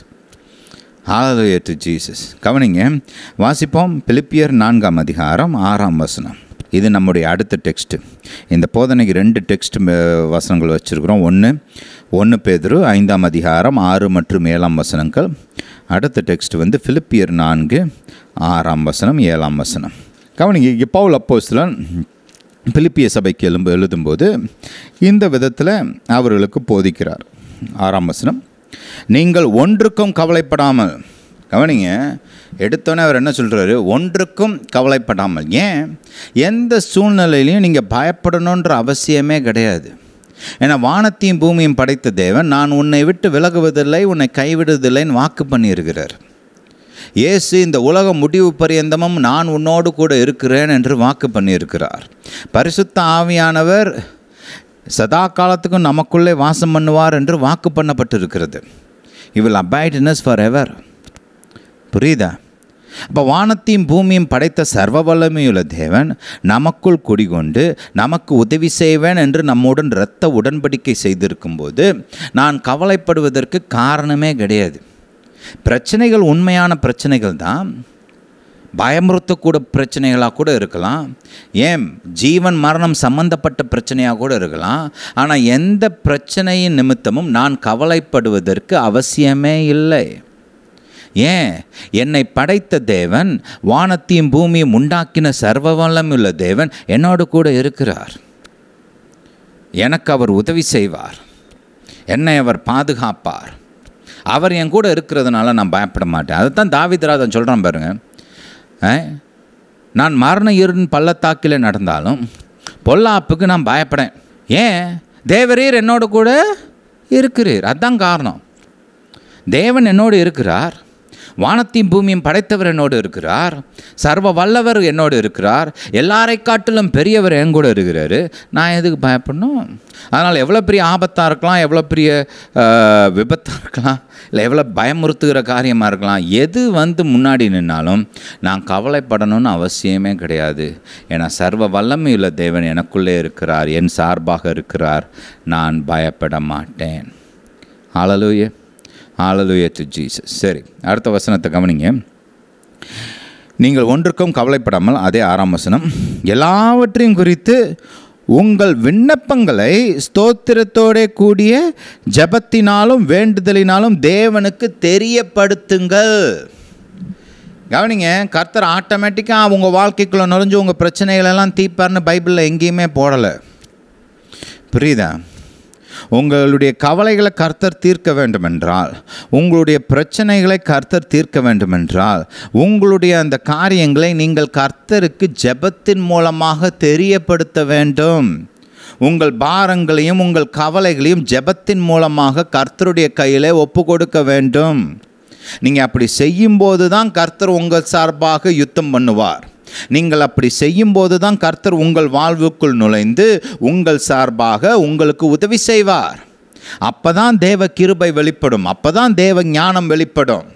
[SPEAKER 1] hallelujah to Jesus கவனிங்க. வாசிப்போம் பிலிப்பியர் நான்காம் அதிகாரம் ஆறாம் வசனம். இது நம்முடைய அடுத்த டெக்ஸ்ட்டு இந்த போதனைக்கு ரெண்டு டெக்ஸ்ட் வசனங்கள் வச்சுருக்குறோம். ஒன்று ஒன்று பேதரு ஐந்தாம் அதிகாரம் ஆறு மற்றும் ஏழாம் வசனங்கள். அடுத்த டெக்ஸ்ட் வந்து பிலிப்பியர் நான்கு ஆறாம் வசனம் ஏழாம் வசனம். கவனிங்க இங்கே பவுல் அப்போஸ்லன் பிலிப்பிய சபைக்கு எழும்பு எழுதும்போது இந்த விதத்தில் அவர்களுக்கு போதிக்கிறார். ஆறாம் வசனம் நீங்கள் ஒன்றுக்கும் கவலைப்படாமல் கவனிங்க எடுத்தோன்னே அவர் என்ன சொல்கிறாரு ஒன்றுக்கும் கவலைப்படாமல். ஏன்? எந்த சூழ்நிலையிலையும் நீங்கள் பயப்படணுன்ற அவசியமே கிடையாது. ஏன்னா வானத்தையும் பூமியும் படைத்த தேவன் நான் உன்னை விட்டு விலகுவதில்லை உன்னை கைவிடுவதில்லைன்னு வாக்கு பண்ணியிருக்கிறார். இயேசு இந்த உலக முடிவு பரியந்தமும் நான் உன்னோடு கூட இருக்கிறேன் என்று வாக்கு பண்ணியிருக்கிறார். பரிசுத்த ஆவியானவர் சதா காலத்துக்கும் நமக்குள்ளே வாசம் பண்ணுவார் என்று வாக்கு பண்ணப்பட்டிருக்கிறது. இவில் அபைட்னஸ் ஃபார் எவர் புரியுதா? அப்போ வானத்தையும் பூமியும் படைத்த சர்வ வல்லமையுள்ள தேவன் நமக்குள் குடிகொண்டு நமக்கு உதவி செய்வேன் என்று நம்முடன் இரத்த உடன்படிக்கை செய்திருக்கும்போது நான் கவலைப்படுவதற்கு காரணமே கிடையாது. பிரச்சனைகள் உண்மையான பிரச்சனைகள் தான். பயமுறுத்தக்கூட பிரச்சனைகளாக கூட இருக்கலாம். ஏன்? ஜீவன் மரணம் சம்பந்தப்பட்ட பிரச்சனையாக கூட இருக்கலாம். ஆனால் எந்த பிரச்சனையின் நிமித்தமும் நான் கவலைப்படுவதற்கு அவசியமே இல்லை. ஏன்? என்னை படைத்த தேவன் வானத்தையும் பூமியும் உண்டாக்கின சர்வ உள்ள தேவன் என்னோடு கூட இருக்கிறார். எனக்கு அவர் உதவி செய்வார். என்னை அவர் பாதுகாப்பார். அவர் என் கூட இருக்கிறதுனால நான் பயப்பட மாட்டேன். அதை தான் தாவிதராதன் சொல்கிறான் பாருங்க நான் மரண இருன் பள்ளத்தாக்கில் நடந்தாலும் பொல்லாப்புக்கு நான் பயப்படேன். ஏன்? தேவரீர் என்னோட கூட இருக்கிறீர். அதுதான் காரணம். தேவன் என்னோடு இருக்கிறார். வானத்தையும் பூமியும் படைத்தவர் என்னோடு இருக்கிறார். சர்வ வல்லவர் என்னோடு இருக்கிறார். எல்லாரை காட்டிலும் பெரியவர் என் கூட இருக்கிறாரு. நான் எதுக்கு பயப்படணும்? அதனால் எவ்வளோ பெரிய ஆபத்தாக இருக்கலாம் எவ்வளோ பெரிய விபத்தாக இருக்கலாம் இல்லை எவ்வளோ பயமுறுத்துகிற காரியமாக இருக்கலாம். எது வந்து முன்னாடி நின்னாலும் நான் கவலைப்படணும்னு அவசியமே கிடையாது. ஏன்னா சர்வ வல்லமையுள்ள தேவன் எனக்குள்ளே இருக்கிறார். என் சார்பாக இருக்கிறார். நான் பயப்பட மாட்டேன். ஆளலூயே ஆலலுய டு ஜீசஸ் சரி அடுத்த வசனத்தை கவனிங்க. நீங்கள் ஒன்றுக்கும் கவலைப்படாமல் அதே ஆறாம் வசனம் எல்லாவற்றையும் குறித்து உங்கள் விண்ணப்பங்களை ஸ்தோத்திரத்தோட கூடிய ஜபத்தினாலும் வேண்டுதலினாலும் தேவனுக்கு தெரியப்படுத்துங்கள். கவனிங்க கர்த்தர் ஆட்டோமேட்டிக்காக உங்கள் வாழ்க்கைக்குள்ளே நுழைஞ்சு உங்கள் பிரச்சனைகளெல்லாம் தீப்பார்னு பைபிளில் எங்கேயுமே போடலை. புரியுதா? உங்களுடைய கவலைகளை கர்த்தர் தீர்க்க வேண்டுமென்றால் உங்களுடைய பிரச்சனைகளை கர்த்தர் தீர்க்க வேண்டுமென்றால் உங்களுடைய அந்த காரியங்களை நீங்கள் கர்த்தருக்கு ஜெபத்தின் மூலமாக தெரியப்படுத்த வேண்டும். உங்கள் பாரங்களையும் உங்கள் கவலைகளையும் ஜெபத்தின் மூலமாக கர்த்தருடைய கையில் ஒப்பு கொடுக்க வேண்டும். நீங்கள் அப்படி செய்யும்போது தான் கர்த்தர் உங்கள் சார்பாக யுத்தம் பண்ணுவார். நீங்கள் அப்படி செய்யும்போது தான் கர்த்தர் உங்கள் வாழ்வுக்குள் நுழைந்து உங்கள் சார்பாக உங்களுக்கு உதவி செய்வார். அப்போ தான் தேவ கிருபை வெளிப்படும். அப்போ தான் தேவ ஞானம் வெளிப்படும்.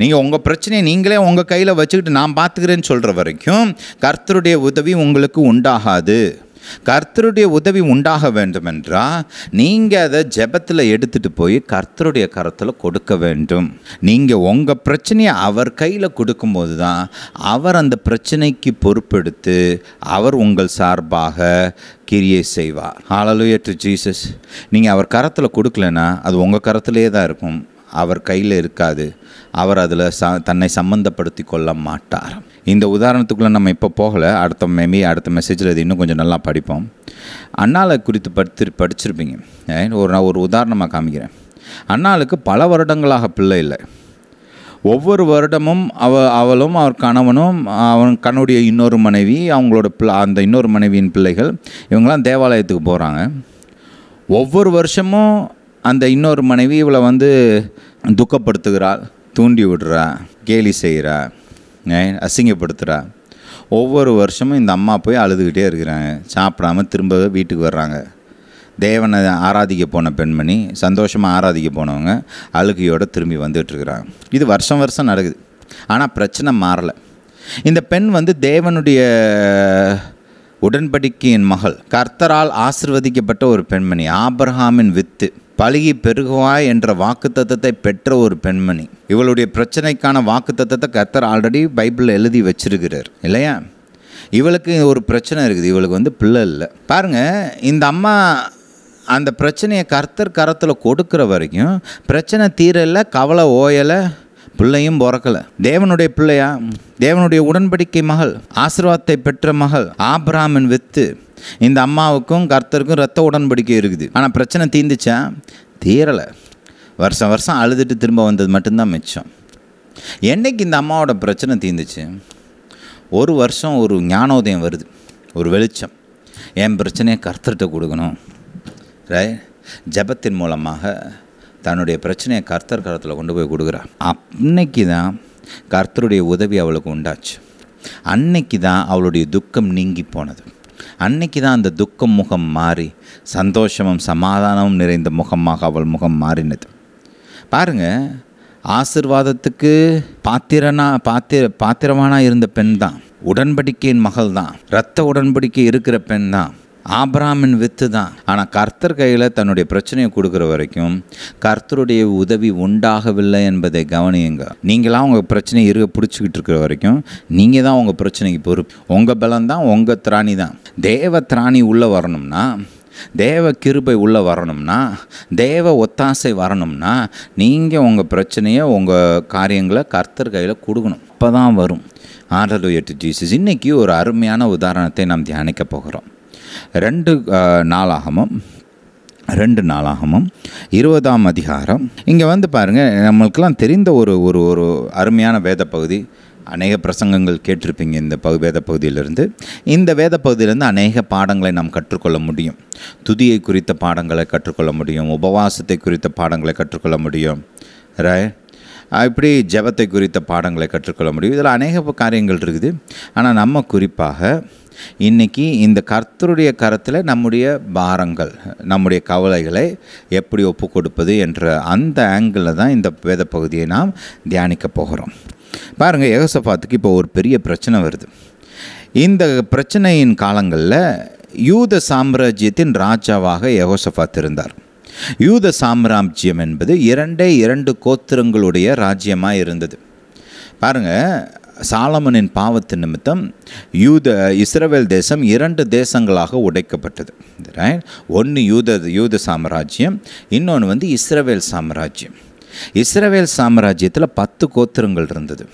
[SPEAKER 1] நீங்கள் உங்கள் பிரச்சனையை நீங்களே உங்கள் கையில் வச்சுக்கிட்டு நான் பார்த்துக்கிறேன்னு சொல்கிற வரைக்கும் கர்த்தருடைய உதவி உங்களுக்கு உண்டாகாது. கர்த்தருடைய உதவி உண்டாக வேண்டுமென்றால் நீங்கள் அதை ஜெபத்தில் எடுத்துகிட்டு போய் கர்த்தருடைய கரத்தில் கொடுக்க வேண்டும். நீங்கள் உங்கள் பிரச்சனையை அவர் கையில் கொடுக்கும்போது தான் அவர் அந்த பிரச்சனைக்கு பொறுப்பெடுத்து அவர் உங்கள் சார்பாக கிரியை செய்வார். ஆளலுய டு ஜீசஸ் நீங்கள் அவர் கரத்தில் கொடுக்கலன்னா அது உங்கள் கரத்திலே தான் இருக்கும். அவர் கையில் இருக்காது. அவர் அதில் ச தன்னை சம்மந்தப்படுத்தி கொள்ள மாட்டார். இந்த உதாரணத்துக்குள்ளே நம்ம இப்போ போகலை. அடுத்த மேபி அடுத்த மெசேஜில் இது இன்னும் கொஞ்சம் நல்லா படிப்போம். அண்ணாலை குறித்து படித்து படிச்சிருப்பீங்க. ஏன் ஒரு நான் ஒரு உதாரணமாக காமிக்கிறேன். அண்ணாளுக்கு பல வருடங்களாக பிள்ளை இல்லை. ஒவ்வொரு வருடமும் அவ அவளும் அவர் கணவனும் அவன் கண்ணுடைய இன்னொரு மனைவி அவங்களோட பிள்ளை அந்த இன்னொரு மனைவியின் பிள்ளைகள் இவங்கெல்லாம் தேவாலயத்துக்கு போகிறாங்க ஒவ்வொரு வருஷமும் அந்த இன்னொரு மனைவி இவளை வந்து துக்கப்படுத்துகிறாள். தூண்டி விடுறா கேலி செய்கிறா அசிங்கப்படுத்துகிறா ஒவ்வொரு வருஷமும் இந்த அம்மா போய் அழுதுகிட்டே இருக்கிறாங்க. சாப்பிடாம திரும்ப வீட்டுக்கு வர்றாங்க. தேவனை ஆராதிக்க போன பெண்மணி சந்தோஷமாக ஆராதிக்க போனவங்க அழுகையோடு திரும்பி வந்துட்டுருக்குறாங்க இது வருஷம் வருஷம் நடக்குது. ஆனால் பிரச்சனை மாறலை. இந்த பெண் வந்து தேவனுடைய உடன்படிக்கையின் மகள். கர்த்தரால் ஆசிர்வதிக்கப்பட்ட ஒரு பெண்மணி. ஆபர்ஹாமின் வித்து. பழுகி பெருகுவாய் என்ற வாக்குத்தத்தத்தை பெற்ற ஒரு பெண்மணி. இவளுடைய பிரச்சனைக்கான வாக்குத்தத்தத்தை கர்த்தர் ஆல்ரெடி பைபிளில் எழுதி வச்சிருக்கிறார். இல்லையா? இவளுக்கு ஒரு பிரச்சனை இருக்குது. இவளுக்கு வந்து பிள்ளை இல்லை. பாருங்க இந்த அம்மா அந்த பிரச்சனையை கர்த்தர் கரத்தில் கொடுக்குற வரைக்கும் பிரச்சனை தீரலை கவலை ஓயலை பிள்ளையும் பிறக்கலை. தேவனுடைய பிள்ளையா? தேவனுடைய உடன்படிக்கை மகள் ஆசிர்வாதத்தை பெற்ற மகள் ஆபிராமின் வித்து. இந்த அம்மாவுக்கும் கர்த்தருக்கும் ரத்த உடன்படிக்கை இருக்குது. ஆனால் பிரச்சனை தீந்துச்சா? தீரலை. வருஷம் வருஷம் அழுதுட்டு திரும்ப வந்தது மட்டும்தான் மிச்சம். என்னைக்கு இந்த அம்மாவோட பிரச்சனை தீர்ந்துச்சு ஒரு வருஷம் ஒரு ஞானோதயம் வருது. ஒரு வெளிச்சம். என் பிரச்சனையை கர்த்தர்கிட்ட கொடுக்கணும். ரைட் ஜெபத்தின் மூலமாக தன்னுடைய பிரச்சனையை கர்த்தர் கரத்தில் கொண்டு போய் கொடுக்குறா அன்னைக்கு தான் கர்த்தருடைய உதவி அவளுக்கு உண்டாச்சு. அன்னைக்கு தான் அவளுடைய துக்கம் நீங்கி போனது. அன்னைக்கு தான் அந்த துக்கம் முகம் மாறி சந்தோஷமும் சமாதானமும் நிறைந்த முகமாக அவள் முகம் மாறினது. பாருங்க ஆசிர்வாதத்துக்கு பாத்திரனா பாத்திர பாத்திரமானா இருந்த பெண் தான் உடன்படிக்கையின் மகள் தான் இரத்த உடன்படிக்கை இருக்கிற பெண் தான் ஆப்ராமின் வித்து தான். ஆனால் கர்த்தர் கையில் தன்னுடைய பிரச்சனையை கொடுக்குற வரைக்கும் கர்த்தருடைய உதவி உண்டாகவில்லை என்பதை கவனியுங்க. நீங்களாம் உங்கள் பிரச்சனையை இருக பிடிச்சிக்கிட்டு இருக்கிற வரைக்கும் நீங்கள் தான் உங்கள் பிரச்சனைக்கு பொறுப்பு. உங்கள் பலம் தான் உங்கள் திராணி தான். தேவ திராணி உள்ளே வரணும்னா தேவ கிருபை உள்ளே வரணும்னா தேவ ஒத்தாசை வரணும்னா நீங்கள் உங்கள் பிரச்சனையை உங்கள் காரியங்களை கர்த்தர் கையில் கொடுக்கணும். அப்போ தான் வரும். ஆர்டர் எட்டு ஜீசஸ் இன்றைக்கி ஒரு அருமையான உதாரணத்தை நாம் தியானிக்க போகிறோம். ரெண்டு நாளாகமும் ரெண்டு நாளாகமும் இருபதாம் அதிகாரம். இங்கே வந்து பாருங்கள் நம்மளுக்கெல்லாம் தெரிந்த ஒரு ஒரு ஒரு அருமையான வேத பகுதி. அநேக பிரசங்கங்கள் கேட்டிருப்பீங்க இந்த பகு வேத பகுதியிலிருந்து. இந்த வேத பகுதியிலிருந்து அநேக பாடங்களை நாம் கற்றுக்கொள்ள முடியும். துதியை குறித்த பாடங்களை கற்றுக்கொள்ள முடியும். உபவாசத்தை குறித்த பாடங்களை கற்றுக்கொள்ள முடியும். ரைட் இப்படி ஜெபத்தை குறித்த பாடங்களை கற்றுக்கொள்ள முடியும். இதில் அநேக காரியங்கள் இருக்குது. ஆனால் நம்ம குறிப்பாக இன்றைக்கி இந்த கர்த்தருடைய கரத்தில் நம்முடைய பாரங்கள் நம்முடைய கவலைகளை எப்படி ஒப்பு கொடுப்பது என்ற அந்த ஆங்கிளில் தான் இந்த வேத பகுதியை நாம் தியானிக்க போகிறோம். பாருங்கள் யகசபாத்துக்கு இப்போ ஒரு பெரிய பிரச்சனை வருது. இந்த பிரச்சனையின் காலங்களில் யூத சாம்ராஜ்யத்தின் ராஜாவாக யகோசபாத் இருந்தார். யூத சாம்ராஜ்யம் என்பது இரண்டே இரண்டு கோத்திரங்களுடைய ராஜ்யமாக இருந்தது. பாருங்க சாலமனின் பாவத்தின் நிமித்தம் யூத இஸ்ரவேல் தேசம் இரண்டு தேசங்களாக உடைக்கப்பட்டது. ரைட் ஒன்று யூத யூத சாம்ராஜ்யம் இன்னொன்று வந்து இஸ்ரவேல் சாம்ராஜ்யம். இஸ்ரவேல் சாம்ராஜ்யத்தில் பத்து கோத்திரங்கள் இருந்தது.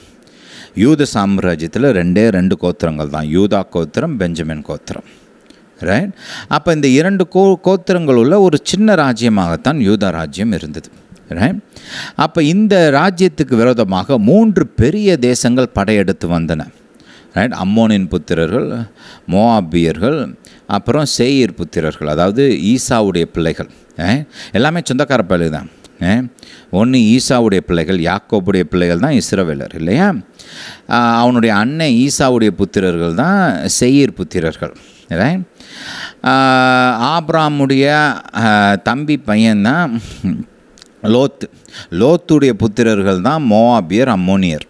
[SPEAKER 1] யூத சாம்ராஜ்யத்தில் ரெண்டே ரெண்டு கோத்திரங்கள் தான். யூதா கோத்திரம் பெஞ்சமின் கோத்திரம். ரைட் அப்போ இந்த இரண்டு கோ கோத்திரங்கள் உள்ள ஒரு சின்ன ராஜ்யமாகத்தான் யூதா ராஜ்யம் இருந்தது. அப்போ இந்த ராஜ்யத்துக்கு விரோதமாக மூன்று பெரிய தேசங்கள் படையெடுத்து வந்தன. ரைட் அம்மோனின் புத்திரர்கள் மோஆபியர்கள் அப்புறம் சேயிர் புத்திரர்கள் அதாவது ஈசாவுடைய பிள்ளைகள். எல்லாமே சொந்தக்கார பிள்ளை தான். ஒன்று ஈசாவுடைய பிள்ளைகள் யாக்கோபுடைய பிள்ளைகள் தான் இஸ்ரவேலர் இல்லையா? அவனுடைய அண்ணன் ஈசாவுடைய புத்திரர்கள் தான் செய்யீர் புத்திரர்கள். ஆப்ராமுடைய ஆஹ் ஆபிராமுடைய தம்பி பையன்தான் லோத்து லோத்துடைய புத்திரர்கள் தான் மோவாபியர் அம்மோனியர்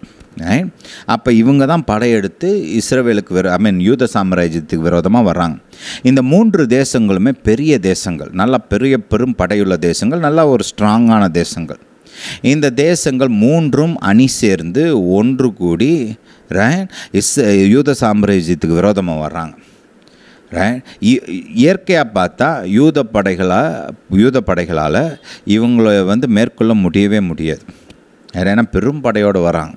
[SPEAKER 1] அப்போ இவங்க தான் படையெடுத்து இஸ்ரேவேலுக்கு விரோ ஐ மீன் யூத சாம்ராஜ்யத்துக்கு விரோதமாக வர்றாங்க. இந்த மூன்று தேசங்களுமே பெரிய தேசங்கள் நல்லா பெரிய பெரும் படையுள்ள தேசங்கள் நல்லா ஒரு ஸ்ட்ராங்கான தேசங்கள். இந்த தேசங்கள் மூன்றும் அணி சேர்ந்து ஒன்று கூடி இஸ் யூத சாம்ராஜ்யத்துக்கு விரோதமாக வர்றாங்க. இயற்கையாக பார்த்தா யூத படைகளாக யூத படைகளால் இவங்களை வந்து மேற்கொள்ள முடியவே முடியாது. ஏன்னா பெரும் படையோடு வராங்க.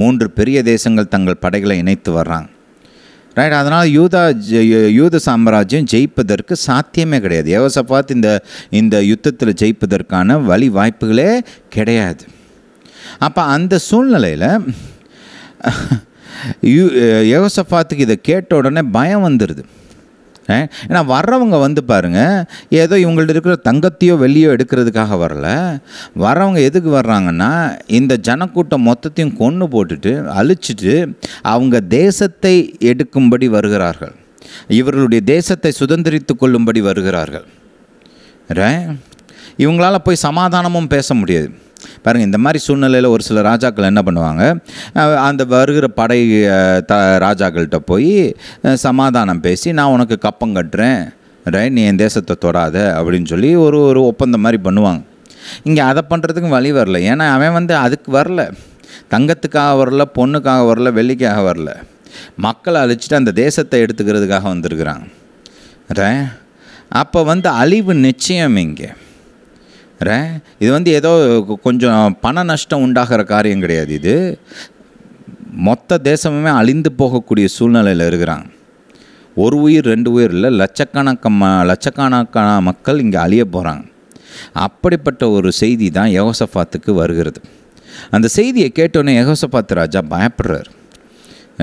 [SPEAKER 1] மூன்று பெரிய தேசங்கள் தங்கள் படைகளை இணைத்து வர்றாங்க. ரைட் அதனால் யூதா யூத சாம்ராஜ்யம் ஜெயிப்பதற்கு சாத்தியமே கிடையாது. யோசபாத் இந்த இந்த யுத்தத்தில் ஜெயிப்பதற்கான வழி வாய்ப்புகளே கிடையாது. அப்போ அந்த சூழ்நிலையில் யோசப்பாத்துக்கு இதை கேட்ட உடனே பயம் வந்துடுது ஏன்னா வர்றவங்க வந்து பாருங்கள் ஏதோ இவங்கள்ட்ட இருக்கிற தங்கத்தையோ வெள்ளியோ எடுக்கிறதுக்காக வரல. வர்றவங்க எதுக்கு வர்றாங்கன்னா இந்த ஜனக்கூட்டம் மொத்தத்தையும் கொன்று போட்டுட்டு அழிச்சிட்டு அவங்க தேசத்தை எடுக்கும்படி வருகிறார்கள். இவர்களுடைய தேசத்தை சுதந்திரித்து கொள்ளும்படி வருகிறார்கள். இவங்களால் போய் சமாதானமும் பேச முடியாது. பாருங்க இந்த மாதிரி சூழ்நிலையில் ஒரு சில ராஜாக்கள் என்ன பண்ணுவாங்க? அந்த வருகிற படை த ராஜாக்கள்கிட்ட போய் சமாதானம் பேசி நான் உனக்கு கப்பம் கட்டுறேன். ரைட் நீ என் தேசத்தை தொடாத. அப்படின்னு சொல்லி ஒரு ஒரு ஒப்பந்தம் மாதிரி பண்ணுவாங்க. இங்கே அதை பண்ணுறதுக்கு வழி வரல. ஏன்னா அவன் வந்து அதுக்கு வரல. தங்கத்துக்காக வரல பொண்ணுக்காக வரல வெள்ளிக்காக வரல. மக்களை அழிச்சிட்டு அந்த தேசத்தை எடுத்துக்கிறதுக்காக வந்திருக்கிறாங்க. அப்போ வந்து அழிவு நிச்சயம் இங்கே. இது வந்து ஏதோ கொஞ்சம் பண நஷ்டம் உண்டாகிற காரியம் கிடையாது இது. மொத்த தேசமுமே அழிந்து போகக்கூடிய சூழ்நிலையில் இருக்கிறாங்க. ஒரு உயிர் ரெண்டு உயிர் இல்லை லட்சக்கணக்க ம லட்சக்கணக்கான மக்கள் இங்கே அழிய போகிறாங்க அப்படிப்பட்ட ஒரு செய்தி தான் யகோசஃபாத்துக்கு வருகிறது. அந்த செய்தியை கேட்டோன்னே யகோசஃபாத் ராஜா பயப்படுறார்.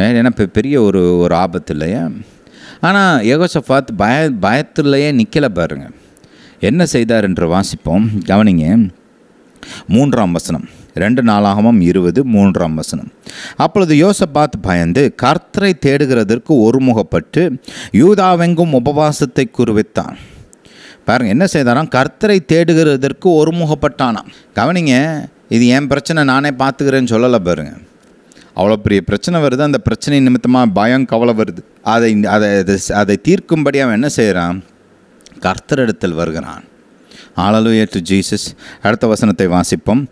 [SPEAKER 1] ஏன்னா இப்போ பெரிய ஒரு ஒரு ஆபத்து இல்லையா? ஆனால் யகோசஃபாத் பய பயத்துலையே நிற்கலை பாருங்க. என்ன செய்தார் என்று வாசிப்போம். கவனிங்க. மூன்றாம் வசனம். ரெண்டு நாளாகவும் இருபது மூன்றாம் வசனம். அப்பொழுது யோசபாத் பயந்து கர்த்தரை தேடுகிறதற்கு ஒருமுகப்பட்டு யூதாவெங்கும் உபவாசத்தை குறுவித்தான். பாருங்க என்ன செய்தாராம்? கர்த்தரை தேடுகிறதற்கு ஒருமுகப்பட்டானாம். கவனிங்க இது என் பிரச்சனை நானே பார்த்துக்கிறேன்னு சொல்லலை பாருங்க. அவ்வளோ பெரிய பிரச்சனை வருது. அந்த பிரச்சனை நிமித்தமாக பயம் கவலை வருது. அதை அதை அதை- அதை தீர்க்கும்படி அவன் என்ன செய்கிறான் கர்த்தரிடத்தில் வருகிறான். ஆளலுய டு ஜீசஸ் அடுத்த வசனத்தை வாசிப்போம்.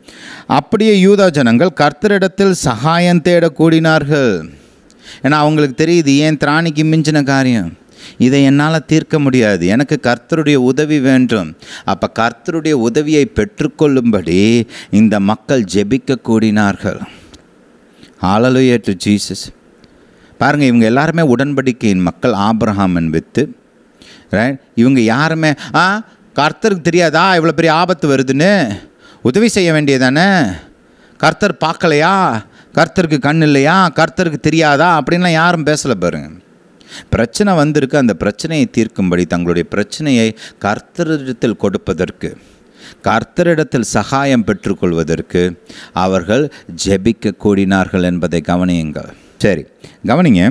[SPEAKER 1] அப்படியே யூதா ஜனங்கள் கர்த்தரிடத்தில் சகாயம் தேட கூடினார்கள். ஏன்னா அவங்களுக்கு தெரியுது ஏன் திராணிக்கு மிஞ்சின காரியம்? இதை என்னால் தீர்க்க முடியாது. எனக்கு கர்த்தருடைய உதவி வேண்டும். அப்போ கர்த்தருடைய உதவியை பெற்றுக்கொள்ளும்படி இந்த மக்கள் ஜெபிக்க கூடினார்கள். ஆளலுய டு ஜீசஸ் பாருங்கள் இவங்க எல்லாருமே உடன்படிக்கையின் மக்கள். ஆபிரகாமன் வித்து ரைட் இவங்க யாருமே ஆ கர்த்தருக்கு தெரியாதா? இவ்வளோ பெரிய ஆபத்து வருதுன்னு? உதவி செய்ய வேண்டியதானே? கர்த்தர் பார்க்கலையா? கர்த்தருக்கு கண் இல்லையா? கர்த்தருக்கு தெரியாதா? அப்படின்லாம் யாரும் பேசலை பாருங்க. பிரச்சனை வந்திருக்கு. அந்த பிரச்சனையை தீர்க்கும்படி தங்களுடைய பிரச்சனையை கர்த்தரிடத்தில் கொடுப்பதற்கு கர்த்தரிடத்தில் சகாயம் பெற்றுக்கொள்வதற்கு அவர்கள் ஜெபிக்க கூடினார்கள் என்பதை கவனியுங்கள். சரி கவனிங்க.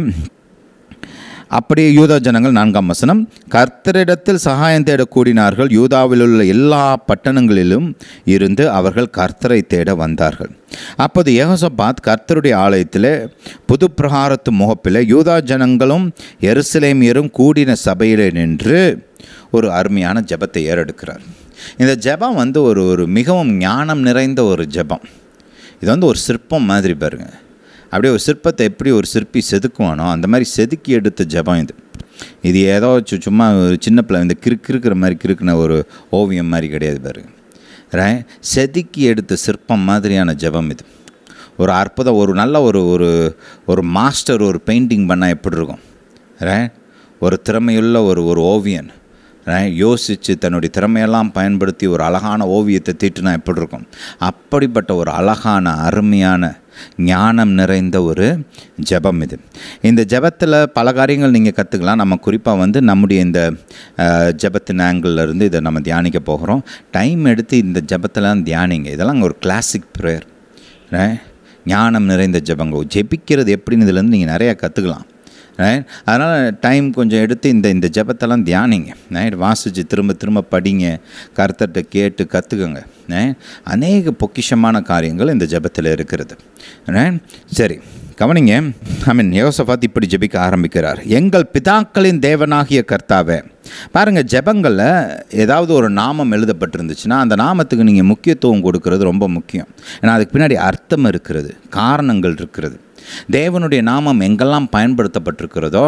[SPEAKER 1] அப்படியே யூதா ஜனங்கள் நான்காம் வசனம் கர்த்தரிடத்தில் சகாயம் தேட கூடினார்கள். யூதாவில் உள்ள எல்லா பட்டணங்களிலும் இருந்து அவர்கள் கர்த்தரை தேட வந்தார்கள். அப்போது யெகோசபாத் கர்த்தருடைய ஆலயத்தில் புது பிரகாரத்து முகப்பில் யூதா ஜனங்களும் எருசலேமியரும் கூடின சபையிலே நின்று ஒரு அருமையான ஜெபத்தை ஏறெடுக்கிறார். இந்த ஜெபம் வந்து ஒரு ஒரு மிகவும் ஞானம் நிறைந்த ஒரு ஜெபம். இது வந்து ஒரு சிற்பம் மாதிரி பாருங்கள் அப்படியே ஒரு சிற்பத்தை எப்படி ஒரு சிற்பி செதுக்குவானோ அந்த மாதிரி செதுக்கி எடுத்த ஜெபம் இது. இது ஏதோ சும்மா ஒரு சின்ன பிள்ளை இந்த கிறுக்கு இருக்கிற மாதிரி கிறுக்குன ஒரு ஓவியம் மாதிரி கிடையாது பாருங்க. ரே செதுக்கி எடுத்த சிற்பம் மாதிரியான ஜெபம் இது. ஒரு அற்புதம் ஒரு நல்ல ஒரு ஒரு ஒரு மாஸ்டர் ஒரு பெயிண்டிங் பண்ணால் எப்படி இருக்கும்? ரே ஒரு திறமையுள்ள ஒரு ஒரு ஓவியன். யோசித்து தன்னுடைய திறமையெல்லாம் பயன்படுத்தி ஒரு அழகான ஓவியத்தை தீட்டுனா எப்படி இருக்கும்? அப்படிப்பட்ட ஒரு அழகான அருமையான ஞானம் நிறைந்த ஒரு ஜெபம் இது. இந்த ஜெபத்தில் பல காரியங்கள் நீங்கள் கற்றுக்கலாம் நம்ம குறிப்பாக வந்து நம்முடைய இந்த ஜபத்தின் ஜெபத்தின் இதை நம்ம தியானிக்க போகிறோம். டைம் எடுத்து இந்த ஜெபத்தெல்லாம் தியானிங்க. இதெல்லாம் ஒரு கிளாசிக் ப்ரேயர் ஞானம் நிறைந்த ஜெபங்க. ஜெபிக்கிறது எப்படின்னு இதுலேருந்து நீங்கள் நிறையா கற்றுக்கலாம் ரைட் அதனால் டைம் கொஞ்சம் எடுத்து இந்த இந்த ஜெபத்தெல்லாம் தியானிங்க. ரைட் வாசித்து திரும்ப திரும்ப படிங்க. கருத்தர்கிட்ட கேட்டு கற்றுக்குங்க அநேக பொக்கிஷமான காரியங்கள் இந்த ஜெபத்தில் இருக்கிறது. ரைட் சரி கவனிங்க. ஐ மீன் யோசபாத் இப்படி ஜெபிக்க ஆரம்பிக்கிறார். எங்கள் பிதாக்களின் தேவனாகிய கர்த்தாவே. பாருங்கள் ஜெபங்களில் ஏதாவது ஒரு நாமம் எழுதப்பட்டிருந்துச்சுன்னா அந்த நாமத்துக்கு நீங்கள் முக்கியத்துவம் கொடுக்கறது ரொம்ப முக்கியம். ஏன்னா அதுக்கு பின்னாடி அர்த்தம் இருக்கிறது காரணங்கள் இருக்கிறது. தேவனுடைய நாமம் எங்கெல்லாம் பயன்படுத்தப்பட்டிருக்கிறதோ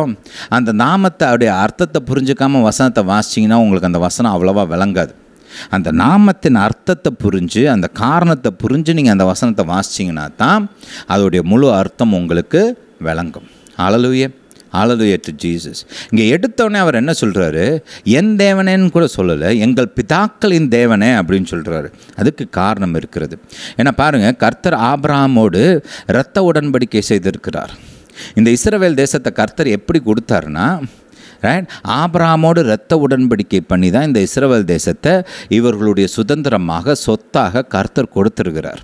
[SPEAKER 1] அந்த நாமத்தை அவருடைய அர்த்தத்தை புரிஞ்சுக்காம வசனத்தை வாசிச்சிங்கன்னா உங்களுக்கு அந்த வசனம் அவ்வளோவா விளங்காது. அந்த நாமத்தின் அர்த்தத்தை புரிஞ்சு அந்த காரணத்தை புரிஞ்சு நீங்கள் அந்த வசனத்தை வாசிச்சிங்கன்னா தான் அதோடைய முழு அர்த்தம் உங்களுக்கு விளங்கும். அழலுய ஹalleluya டு ஜீசஸ் இங்கே எடுத்தோடனே அவர் என்ன சொல்கிறாரு என் தேவனேன்னு கூட சொல்லலை எங்கள் பிதாக்களின் தேவனே அப்படின்னு சொல்கிறாரு அதுக்கு காரணம் இருக்கிறது. ஏன்னா பாருங்கள் கர்த்தர் ஆபிரகாமோடு இரத்த உடன்படிக்கை செய்திருக்கிறார். இந்த இஸ்ரவேல் தேசத்தை கர்த்தர் எப்படி கொடுத்தாருன்னா ரைட் ஆபராமோடு இரத்த உடன்படிக்கை பண்ணி தான் இந்த இஸ்ரவேல் தேசத்தை இவர்களுடைய சுதந்திரமாக சொத்தாக கர்த்தர் கொடுத்துருக்கிறார்.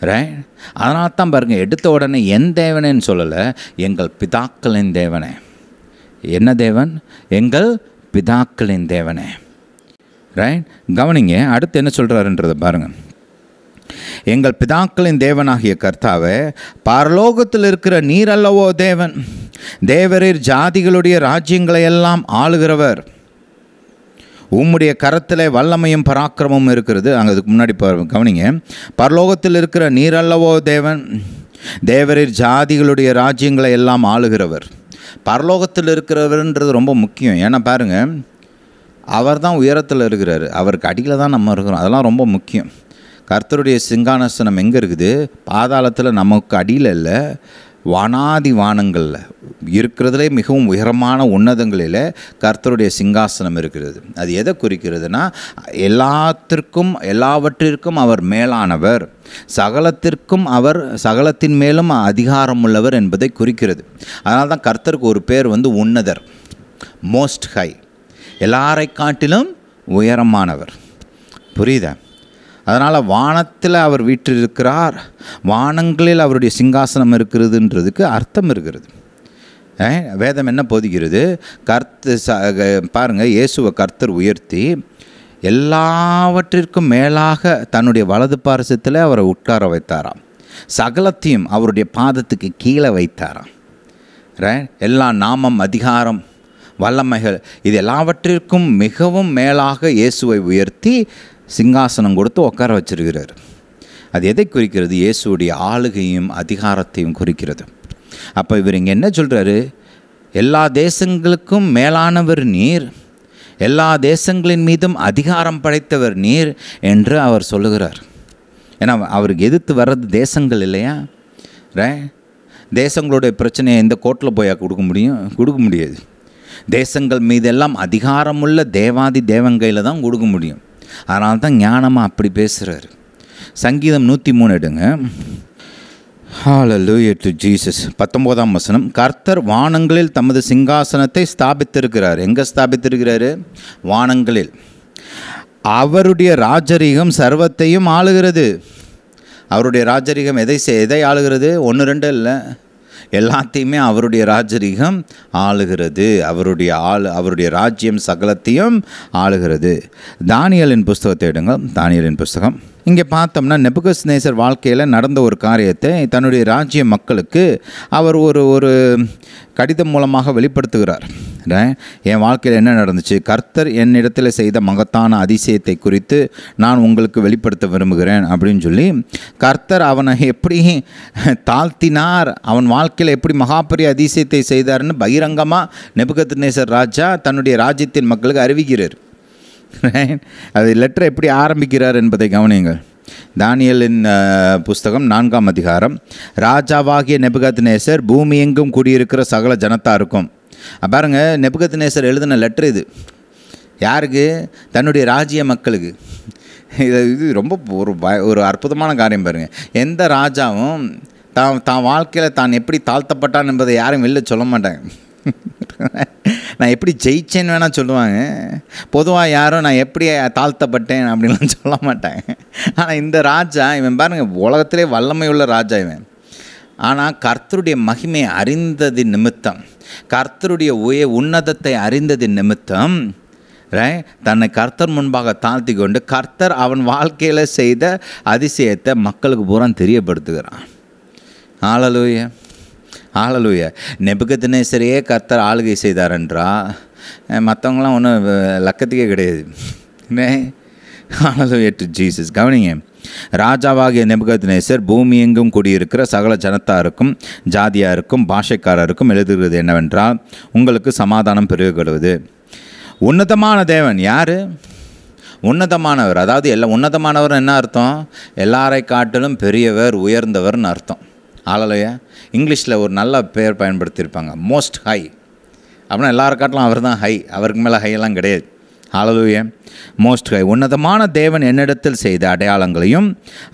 [SPEAKER 1] ரைட் அதனால தான் பாருங்கள் எடுத்த உடனே என் தேவனேன்னு சொல்லலை எங்கள் பிதாக்களின் தேவனே. என்ன தேவன்? எங்கள் பிதாக்களின் தேவனே. ரைட் கவனிங்க அடுத்து என்ன சொல்கிறாருன்றதை பாருங்கள் எங்கள் பிதாக்களின் தேவனாகிய கர்த்தாவே பரலோகத்தில் இருக்கிற நீர் அல்லவோ தேவன்? தேவரீர் ஜாதிகளுடைய ராஜ்யங்களை எல்லாம் ஆளுகிறவர். உம்முடைய கரத்தில் வல்லமையும் பராக்கிரமும் இருக்கிறது. அங்கே அதுக்கு முன்னாடி கவனிங்க. பரலோகத்தில் இருக்கிற நீரல்லவோ தேவன் தேவரீர் ஜாதிகளுடைய ராஜ்யங்களை எல்லாம் ஆளுகிறவர். பரலோகத்தில் இருக்கிறவர்ன்றது ரொம்ப முக்கியம். ஏன்னா பாருங்கள் அவர் தான் உயரத்தில் இருக்கிறார். அவருக்கு அடியில் தான் நம்ம இருக்கிறோம். அதெல்லாம் ரொம்ப முக்கியம். கர்த்தருடைய சிங்கானசனம் எங்கே இருக்குது? பாதாளத்தில் நமக்கு அடியில் இல்லை வானாதி வானங்களில். இருக்கிறதுலே மிகவும் உயரமான உன்னதங்களில் கர்த்தருடைய சிங்காசனம் இருக்கிறது. அது எதை குறிக்கிறதுனா எல்லாத்திற்கும் எல்லாவற்றிற்கும் அவர் மேலானவர். சகலத்திற்கும் அவர் சகலத்தின் மேலும் அதிகாரம் உள்ளவர் என்பதை குறிக்கிறது. அதனால தான் கர்த்தருக்கு ஒரு பேர் வந்து உன்னதர். மோஸ்ட் ஹை எல்லாரை காட்டிலும் உயரமானவர். புரியுதா? அதனால் வானத்தில் அவர் வீற்றிருக்கிறார். வானங்களில் அவருடைய சிங்காசனம் இருக்கிறதுன்றதுக்கு அர்த்தம் இருக்கிறது. வேதம் என்ன போதிக்கிறது? கர்த்து ச பாருங்கள் இயேசுவை கர்த்தர் உயர்த்தி எல்லாவற்றிற்கும் மேலாக தன்னுடைய வலது பாரசத்தில் அவரை உட்கார வைத்தாராம். சகலத்தையும் அவருடைய பாதத்துக்கு கீழே வைத்தாராம். எல்லா நாமம் அதிகாரம் வல்லமைகள் இது எல்லாவற்றிற்கும் மிகவும் மேலாக இயேசுவை உயர்த்தி சிங்காசனம் கொடுத்து உட்கார வச்சிருக்கிறார். அது எதை குறிக்கிறது? இயேசுடைய ஆளுகையும் அதிகாரத்தையும் குறிக்கிறது. அப்போ இவர் இங்கே என்ன சொல்கிறாரு எல்லா தேசங்களுக்கும் மேலானவர் நீர் எல்லா தேசங்களின் மீதும் அதிகாரம் படைத்தவர் நீர் என்று அவர் சொல்லுகிறார். ஏன்னா அவருக்கு எதிர்த்து வர்றது தேசங்கள் இல்லையா? ரே தேசங்களுடைய பிரச்சனையை எந்த கோர்ட்டில் போய் கொடுக்க முடியும்? கொடுக்க முடியாது. தேசங்கள் மீதெல்லாம் அதிகாரமுள்ள தேவாதி தேவங்கையில் தான் கொடுக்க முடியும். அதனால தான் ஞானமாக அப்படி பேசுகிறாரு சங்கீதம் நூற்றி மூணு எடுங்க. ஹalleluya டு ஜீசஸ் பத்தொம்போதாம் வசனம். கர்த்தர் வானங்களில் தமது சிங்காசனத்தை ஸ்தாபித்திருக்கிறார். எங்கே ஸ்தாபித்திருக்கிறாரு? வானங்களில். அவருடைய ராஜரீகம் சர்வத்தையும் ஆளுகிறது. அவருடைய ராஜரீகம் எதை செய்- எதை ஆளுகிறது? ஒன்று ரெண்டு இல்லை. எல்லாத்தையுமே அவருடைய ராஜரீகம் ஆளுகிறது. அவருடைய ஆள் அவருடைய ராஜ்யம் சகலத்தையும் ஆளுகிறது. தானியலின் புஸ்தகத்தை எடுங்க தானியலின் புஸ்தகம். இங்கே பார்த்தோம்னா நெபுகஸ் நேசர் வாழ்க்கையில் நடந்த ஒரு காரியத்தை தன்னுடைய ராஜ்ய மக்களுக்கு அவர் ஒரு ஒரு கடிதம் மூலமாக வெளிப்படுத்துகிறார்? என் வாழ்க்கையில் என்ன நடந்துச்சு? கர்த்தர் என்னிடத்தில் செய்த மகத்தான அதிசயத்தை குறித்து நான் உங்களுக்கு வெளிப்படுத்த விரும்புகிறேன் அப்படின்னு சொல்லி கர்த்தர் அவனை எப்படி தாழ்த்தினார்? அவன் வாழ்க்கையில் எப்படி மகாபெரிய அதிசயத்தை செய்தார்னு பகிரங்கமாக நெபுகத் நேசர் ராஜா தன்னுடைய ராஜ்யத்தின் மக்களுக்கு அறிவிக்கிறார். அது லெட்டர் எப்படி ஆரம்பிக்கிறார் என்பதை கவனியுங்கள். தானியலின் புஸ்தகம் நான்காம் அதிகாரம். ராஜாவாகிய நெபுகத் நேசர் பூமி எங்கும் குடியிருக்கிற சகல ஜனத்தாருக்கும் இருக்கும் பாருங்க நெபுகத் நேசர் எழுதின லெட்ரு இது. யாருக்கு? தன்னுடைய ராஜ்ய மக்களுக்கு. இது இது ரொம்ப ஒரு பய ஒரு அற்புதமான காரியம் பாருங்கள் எந்த ராஜாவும் தான் தான் வாழ்க்கையில் தான் எப்படி தாழ்த்தப்பட்டான் என்பதை யாரும் வெளில சொல்ல மாட்டாங்க. நான் எப்படி ஜெயிச்சேன்னு வேணால் சொல்லுவாங்க. பொதுவாக யாரும் நான் எப்படி தாழ்த்தப்பட்டேன் அப்படின்லாம் சொல்ல மாட்டாங்க. ஆனால் இந்த ராஜா இவன் பாருங்க உலகத்திலே வல்லமை உள்ள ராஜா இவன். ஆனால் கர்த்தருடைய மகிமை அறிந்ததின் நிமித்தம். கர்த்தருடைய உய உன்னதத்தை அறிந்ததின் நிமித்தம். தன்னை கர்த்தர் முன்பாக தாழ்த்தி கொண்டு கர்த்தர் அவன் வாழ்க்கையில் செய்த அதிசயத்தை மக்களுக்கு பூரா தெரியப்படுத்துகிறான். ஆளலூய ஆளலூய நெபுகத்நேசரையே கர்த்தர் ஆளுகை செய்தார் என்றா மற்றவங்களாம் ஒன்றும் லக்கத்துக்கே கிடையாது. Hallelujah to Jesus. கவனிங்க ராஜாவாகிய நெபுகத்நேசர் பூமி எங்கும் கூடியிருக்கிற சகல ஜனத்தாருக்கும் ஜாதியாருக்கும் பாஷைக்காரருக்கும் எழுதுகிறது என்னவென்றால் உங்களுக்கு சமாதானம் பெருகப்படுவது. உன்னதமான தேவன் யார்? உன்னதமானவர். அதாவது எல்லா உன்னதமானவர் என்ன அர்த்தம்? எல்லாரை காட்டிலும் பெரியவர் உயர்ந்தவர்னு அர்த்தம். ஆளலையா? இங்கிலீஷில் ஒரு நல்ல பெயர் பயன்படுத்தியிருப்பாங்க. மோஸ்ட் ஹை அப்படின்னா எல்லாருக்காட்டிலும் அவர் தான் ஹை அவருக்கு மேலே ஹையெல்லாம் கிடையாது. ஆளலூய மோஸ்ட் ஹை உன்னதமான தேவன் என்னிடத்தில் செய்த அடையாளங்களையும்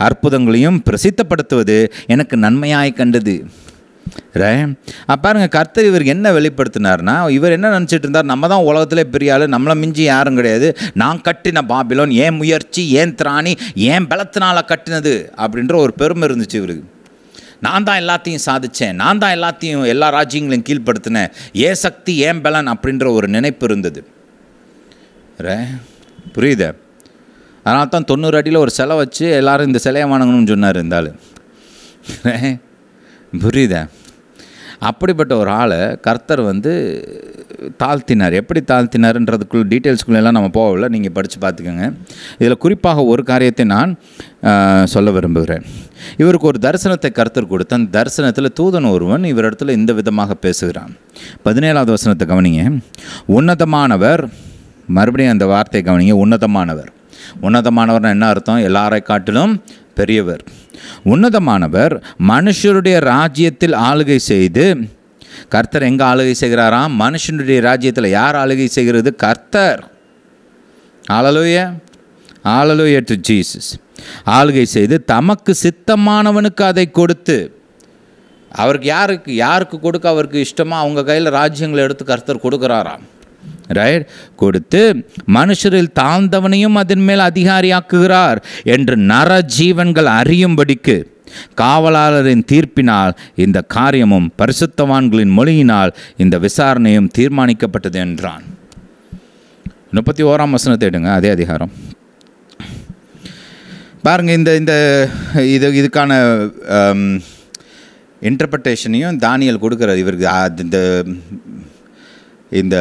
[SPEAKER 1] அற்புதங்களையும் பிரசித்தப்படுத்துவது எனக்கு நன்மையாய் கண்டது. ரே பாருங்கள் பாருங்க கர்த்தர் இவருக்கு என்ன வெளிப்படுத்தினார்னா இவர் என்ன நினச்சிட்டு இருந்தார் நம்ம தான் உலகத்திலே பெரிய ஆள் நம்மளை மிஞ்சி யாரும் கிடையாது. நான் கட்டின பாபிலோன் ஏன் முயற்சி ஏன் திராணி ஏன் பலத்தினால் கட்டினது அப்படின்ற ஒரு பெருமை இருந்துச்சு இவருக்கு. நான் தான் எல்லாத்தையும் சாதித்தேன் நான் தான் எல்லாத்தையும் எல்லா ராஜ்யங்களையும் கீழ்ப்படுத்தினேன். ஏன் சக்தி ஏன் பலன் அப்படின்ற ஒரு நினைப்பு இருந்தது. ரே புரியுதா? அதனால தான் தொண்ணூறு அடியில் ஒரு சிலை வச்சு எல்லோரும் இந்த சிலையை வாங்கணும்னு சொன்னார் இந்த ஆள். புரியுதா? அப்படிப்பட்ட ஒரு ஆளை கர்த்தர் வந்து தாழ்த்தினார். எப்படி தாழ்த்தினார்ன்றதுக்குள்ள டீட்டெயில்ஸ்குள்ளெல்லாம் நம்ம போகல நீங்கள் படித்து பார்த்துக்கோங்க. இதில் குறிப்பாக ஒரு காரியத்தை நான் சொல்ல விரும்புகிறேன். இவருக்கு ஒரு தரிசனத்தை கர்த்தர் கொடுத்து அந்த தரிசனத்தில் தூதன் ஒருவன் இவரிடத்துல இந்த விதமாக பேசுகிறான். பதினேழாவது வசனத்தை கவனிங்க. உன்னதமானவர் மறுபடியும் அந்த வார்த்தையை கவனிங்க. உன்னதமானவர். உன்னதமானவர்னு என்ன அர்த்தம்? எல்லாரை காட்டிலும் பெரியவர். உன்னதமானவர் மனுஷருடைய ராஜ்யத்தில் ஆளுகை செய்து கர்த்தர் எங்கே ஆளுகை செய்கிறாராம்? மனுஷனுடைய ராஜ்யத்தில் யார் ஆளுகை செய்கிறது? கர்த்தர். ஆளலூய ஆளலூய டு ஜீசஸ் ஆளுகை செய்து தமக்கு சித்தமானவனுக்கு அதை கொடுத்து அவருக்கு யாருக்கு யாருக்கு கொடுக்க அவருக்கு இஷ்டமாக அவங்க கையில் ராஜ்யங்களை எடுத்து கர்த்தர் கொடுக்குறாராம். ரைட் கொடுத்து மனுஷரில் தாழ்ந்தவனையும் அதன் மேல் அதிகாரியாக்குகிறார் என்று நர ஜீவன்கள் அறியும்படிக்கு காவலாளரின் தீர்ப்பினால் இந்த காரியமும் பரிசுத்தவான்களின் மொழியினால் இந்த விசாரணையும் தீர்மானிக்கப்பட்டது என்றான். முப்பத்தி ஓராம் வசனத்தை எடுங்க அதே அதிகாரம். பாருங்க இந்த இந்த இது இதுக்கான um, இன்டர்பிரட்டேஷனையும் தானியல் கொடுக்குறது. இவருக்கு அது இந்த இந்த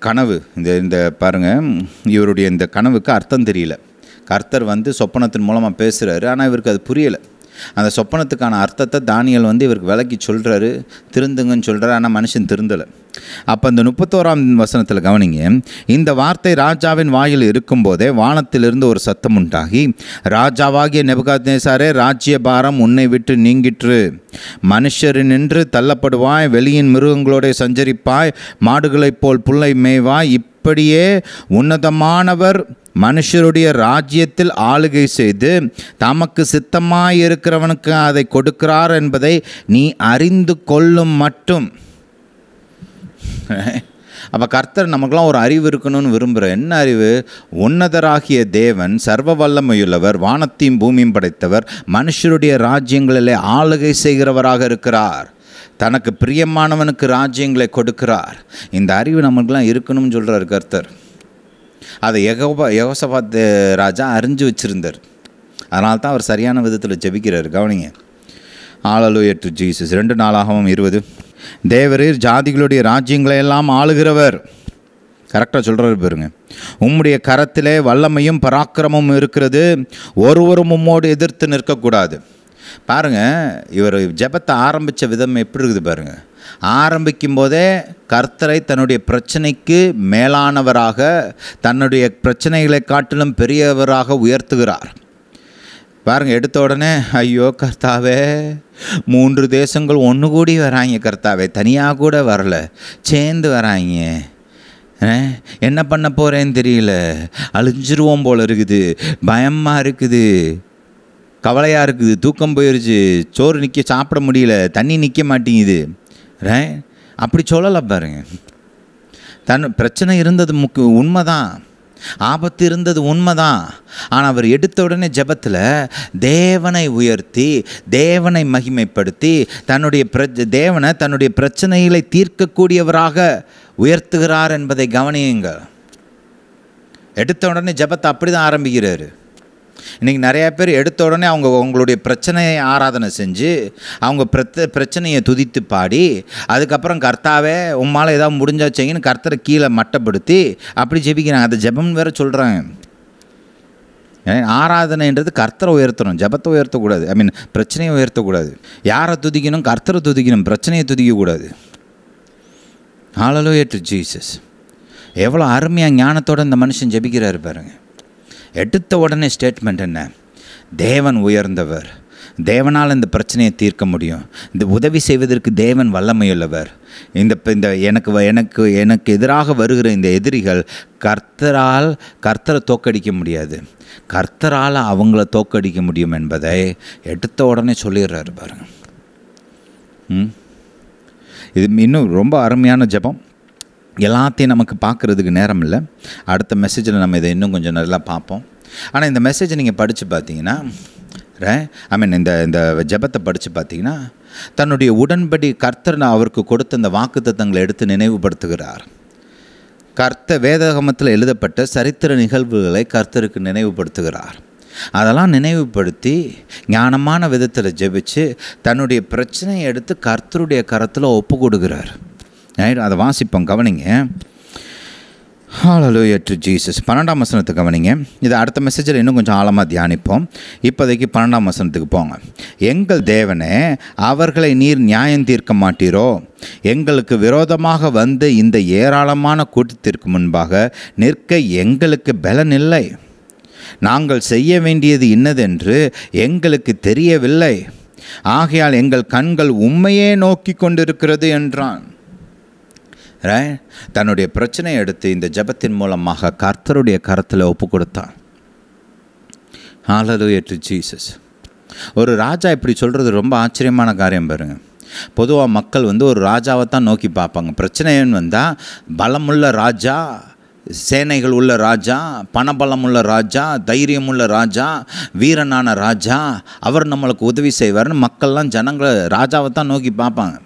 [SPEAKER 1] கனவு இந்த இந்த பாருங்கள் இவருடைய இந்த கனவுக்கு அர்த்தம் தெரியல. கர்த்தர் வந்து சொப்பனத்தின் மூலமாக பேசுகிறாரு ஆனால் இவருக்கு அது புரியலை. அந்த சொப்பனத்துக்கான அர்த்தத்தை தானியல் வந்து இவருக்கு விளக்கி சொல்கிறாரு திருந்துங்கன்னு சொல்கிறாரு ஆனால் மனுஷன் திருந்தலை. அப்போ அந்த முப்பத்தோராம் வசனத்தில் கவனிங்க. இந்த வார்த்தை ராஜாவின் வாயில் இருக்கும்போதே வானத்திலிருந்து ஒரு சத்தம் உண்டாகி ராஜாவாகிய நெபுகாத்நேசாரே ராஜ்ய பாரம் உன்னை விட்டு நீங்கிற்று. மனுஷரினின்று தள்ளப்படுவாய் வெளியின் மிருகங்களோட சஞ்சரிப்பாய் மாடுகளைப் போல் புல்லை மேய்வாய் அப்படியே உன்னதமானவர் மனுஷருடைய ராஜ்யத்தில் ஆளுகை செய்து தமக்கு சித்தமாயிருக்கிறவனுக்கு அதை கொடுக்கிறார் என்பதை நீ அறிந்து கொள்ளும் மட்டும். அப்போ கர்த்தர் நமக்கெல்லாம் ஒரு அறிவு இருக்கணும்னு விரும்புகிறேன் என்ன அறிவு? உன்னதராகிய தேவன் சர்வ வல்லமையுள்ளவர் வானத்தையும் பூமியும் படைத்தவர் மனுஷருடைய ராஜ்யங்களிலே ஆளுகை செய்கிறவராக இருக்கிறார். தனக்கு பிரியமானவனுக்கு ராஜ்யங்களை கொடுக்கிறார். இந்த அறிவு நம்மளுக்கெல்லாம் இருக்கணும்னு சொல்கிறார் கர்த்தர். அதை யகோபா யகோசபாத் ராஜா அறிஞ்சு வச்சுருந்தார். அதனால தான் அவர் சரியான விதத்தில் ஜெபிக்கிறார். கவனிங்க. ஆளலுய டு ஜீசஸ் ரெண்டு நாளாகவும் இருபது. தேவரீர் ஜாதிகளுடைய ராஜ்யங்களை எல்லாம் ஆளுகிறவர். கரெக்டாக சொல்கிறாரு பாருங்க. உம்முடைய கரத்திலே வல்லமையும் பராக்கிரமும் இருக்கிறது. ஒருவரும் உம்மோடு எதிர்த்து நிற்கக்கூடாது. பாருங்க இவர் ஜெபத்தை ஆரம்பித்த விதம் எப்படி இருக்குது பாருங்கள் ஆரம்பிக்கும் போதே கர்த்தரை தன்னுடைய பிரச்சனைக்கு மேலானவராக தன்னுடைய பிரச்சனைகளை காட்டிலும் பெரியவராக உயர்த்துகிறார். பாருங்கள் எடுத்த உடனே ஐயோ கர்த்தாவே மூன்று தேசங்கள் ஒன்று கூடி வராங்க கர்த்தாவே தனியாக கூட வரல சேர்ந்து வராங்க. என்ன பண்ண போகிறேன்னு தெரியல அழிஞ்சிருவோம் போல இருக்குது பயமாக இருக்குது. கவலையாக இருக்குது. தூக்கம் போயிடுச்சு சோறு நிற்க சாப்பிட முடியல. தண்ணி நிற்க மாட்டேங்குது. அப்படி சொல்லலை பாருங்க. தன் பிரச்சனை இருந்தது முக்கு உண்மைதான். ஆபத்து இருந்தது உண்மைதான். ஆனால் அவர் எடுத்த உடனே ஜெபத்தில் தேவனை உயர்த்தி தேவனை மகிமைப்படுத்தி தன்னுடைய பிர தேவனை தன்னுடைய பிரச்சனைகளை தீர்க்கக்கூடியவராக உயர்த்துகிறார் என்பதை கவனியுங்கள். எடுத்த உடனே ஜெபத்தை அப்படி தான் ஆரம்பிக்கிறாரு. இன்றைக்கி நிறையா பேர் எடுத்த உடனே அவங்க அவங்களுடைய பிரச்சனையை ஆராதனை செஞ்சு அவங்க பிரச்ச பிரச்சனையை துதித்து பாடி அதுக்கப்புறம் கர்த்தாவே உம்மால் ஏதாவது முடிஞ்சா செய்யுன்னு கர்த்தரை கீழே மட்டப்படுத்தி அப்படி ஜெபிக்கிறாங்க. அதை ஜெபம்னு வேற சொல்கிறாங்க ஆராதனைன்றது கர்த்தரை உயர்த்தணும். ஜெபத்தை உயர்த்தக்கூடாது. ஐ மீன் பிரச்சனையை உயர்த்தக்கூடாது. யாரை துதிக்கணும்? கர்த்தரை துதிக்கணும். பிரச்சனையை துதிக்கக்கூடாது. ஆளலோ டு ஜீசஸ் எவ்வளோ அருமையாக ஞானத்தோட இந்த மனுஷன் ஜெபிக்கிறாரு பாருங்க. எடுத்த உடனே ஸ்டேட்மெண்ட் என்ன? தேவன் உயர்ந்தவர். தேவனால் இந்த பிரச்சனையை தீர்க்க முடியும். இந்த உதவி செய்வதற்கு தேவன் வல்லமையுள்ளவர். இந்த இந்த எனக்கு வ- எனக்கு எனக்கு எதிராக வருகிற இந்த எதிரிகள் கர்த்தரால் கர்த்தரை தோக்கடிக்க முடியாது. கர்த்தரால் அவங்கள தோக்கடிக்க முடியும் என்பதை எடுத்த உடனே சொல்லிடுறாரு பாருங்க. ம்? இது இன்னும் ரொம்ப அருமையான ஜெபம். எல்லாத்தையும் நமக்கு பார்க்குறதுக்கு நேரம் இல்லை. அடுத்த மெசேஜில் நம்ம இதை இன்னும் கொஞ்சம் நல்லா பார்ப்போம். ஆனால் இந்த மெசேஜை நீங்கள் படித்து பார்த்தீங்கன்னா ஐ மீன் இந்த இந்த ஜெபத்தை படித்து பார்த்தீங்கன்னா தன்னுடைய உடன்படி கர்த்தர் நான் அவருக்கு கொடுத்த இந்த வாக்குத்தத்தங்களை எடுத்து நினைவுபடுத்துகிறார். கர்த்த வேதகமத்தில் எழுதப்பட்ட சரித்திர நிகழ்வுகளை கர்த்தருக்கு நினைவுபடுத்துகிறார். அதெல்லாம் நினைவுபடுத்தி ஞானமான விதத்தில் ஜெபிச்சு தன்னுடைய பிரச்சனையை எடுத்து கர்த்தருடைய கரத்தில் ஒப்பு கொடுக்குறார். Right? அதை வாசிப்போம் கவனிங்க. ஹalleluya டு ஜீசஸ் பன்னெண்டாம் வசனத்தை கவனிங்க. இதை அடுத்த மெசேஜில் இன்னும் கொஞ்சம் ஆழமாக தியானிப்போம். இப்போதைக்கு பன்னெண்டாம் வசனத்துக்கு போங்க. எங்கள் தேவனே அவர்களை நீர் நியாயம் தீர்க்க மாட்டீரோ? எங்களுக்கு விரோதமாக வந்து இந்த ஏராளமான கூட்டத்திற்கு முன்பாக நிற்க எங்களுக்கு பலன் இல்லை நாங்கள் செய்ய வேண்டியது இன்னதென்று எங்களுக்கு தெரியவில்லை. ஆகையால் எங்கள் கண்கள் உண்மையே நோக்கி கொண்டிருக்கிறது என்றான். தன்னுடைய பிரச்சனையை எடுத்து இந்த ஜெபத்தின் மூலமாக கர்த்தருடைய கரத்தில் ஒப்பு கொடுத்தான். ஹalleluya டு ஜீசஸ் ஒரு ராஜா இப்படி சொல்கிறது ரொம்ப ஆச்சரியமான காரியம் பாருங்கள் பொதுவாக மக்கள் வந்து ஒரு ராஜாவை தான் நோக்கி பார்ப்பாங்க. பிரச்சனைன்னு வந்தால் பலமுள்ள ராஜா சேனைகள் உள்ள ராஜா பணபலம் உள்ள ராஜா தைரியம் உள்ள ராஜா வீரனான ராஜா அவர் நம்மளுக்கு உதவி செய்வார்னு மக்கள்லாம் ஜனங்களை ராஜாவை தான் நோக்கி பார்ப்பாங்க.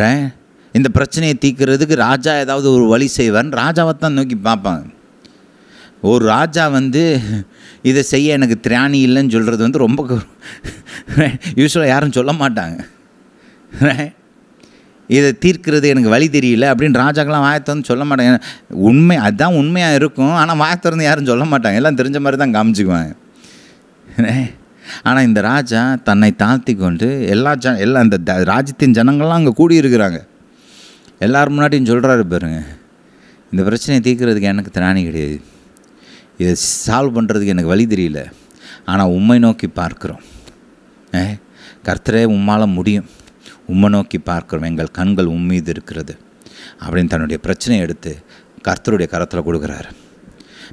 [SPEAKER 1] ரே இந்த பிரச்சனையை தீர்க்கிறதுக்கு ராஜா ஏதாவது ஒரு வழி செய்வான் ராஜாவை தான் நோக்கி பார்ப்பாங்க. ஒரு ராஜா வந்து இதை செய்ய எனக்கு திராணி இல்லைன்னு சொல்கிறது வந்து ரொம்ப யூஸ்வலாக யாரும் சொல்ல மாட்டாங்க. இதை தீர்க்கிறது எனக்கு வழி தெரியல அப்படின்னு ராஜாக்கெல்லாம் வாயத்திறந்து சொல்ல மாட்டாங்க. உண்மை அதுதான் உண்மையாக இருக்கும். ஆனால் வாயத்திறந்து யாரும் சொல்ல மாட்டாங்க. எல்லாம் தெரிஞ்ச மாதிரி தான் காமிச்சுக்குவாங்க. ஆனால் இந்த ராஜா தன்னை தாழ்த்தி கொண்டு எல்லா ஜ எல்லா இந்த த- ராஜ்யத்தின் ஜனங்கள்லாம் அங்கே கூடியிருக்கிறாங்க. எல்லார் முன்னாடியும் சொல்கிறாரு பாருங்க இந்த பிரச்சனையை தீர்க்கிறதுக்கு எனக்கு திராணி கிடையாது. இதை சால்வ் பண்ணுறதுக்கு எனக்கு வழி தெரியல. ஆனால் உண்மை நோக்கி பார்க்குறோம். ஏ கர்த்தரே உம்மால் முடியும். உம்மை நோக்கி பார்க்குறோம். எங்கள் கண்கள் உம்மீது இருக்கிறது. அப்படின்னு தன்னுடைய பிரச்சனையை எடுத்து கர்த்தருடைய கரத்தில் கொடுக்குறாரு.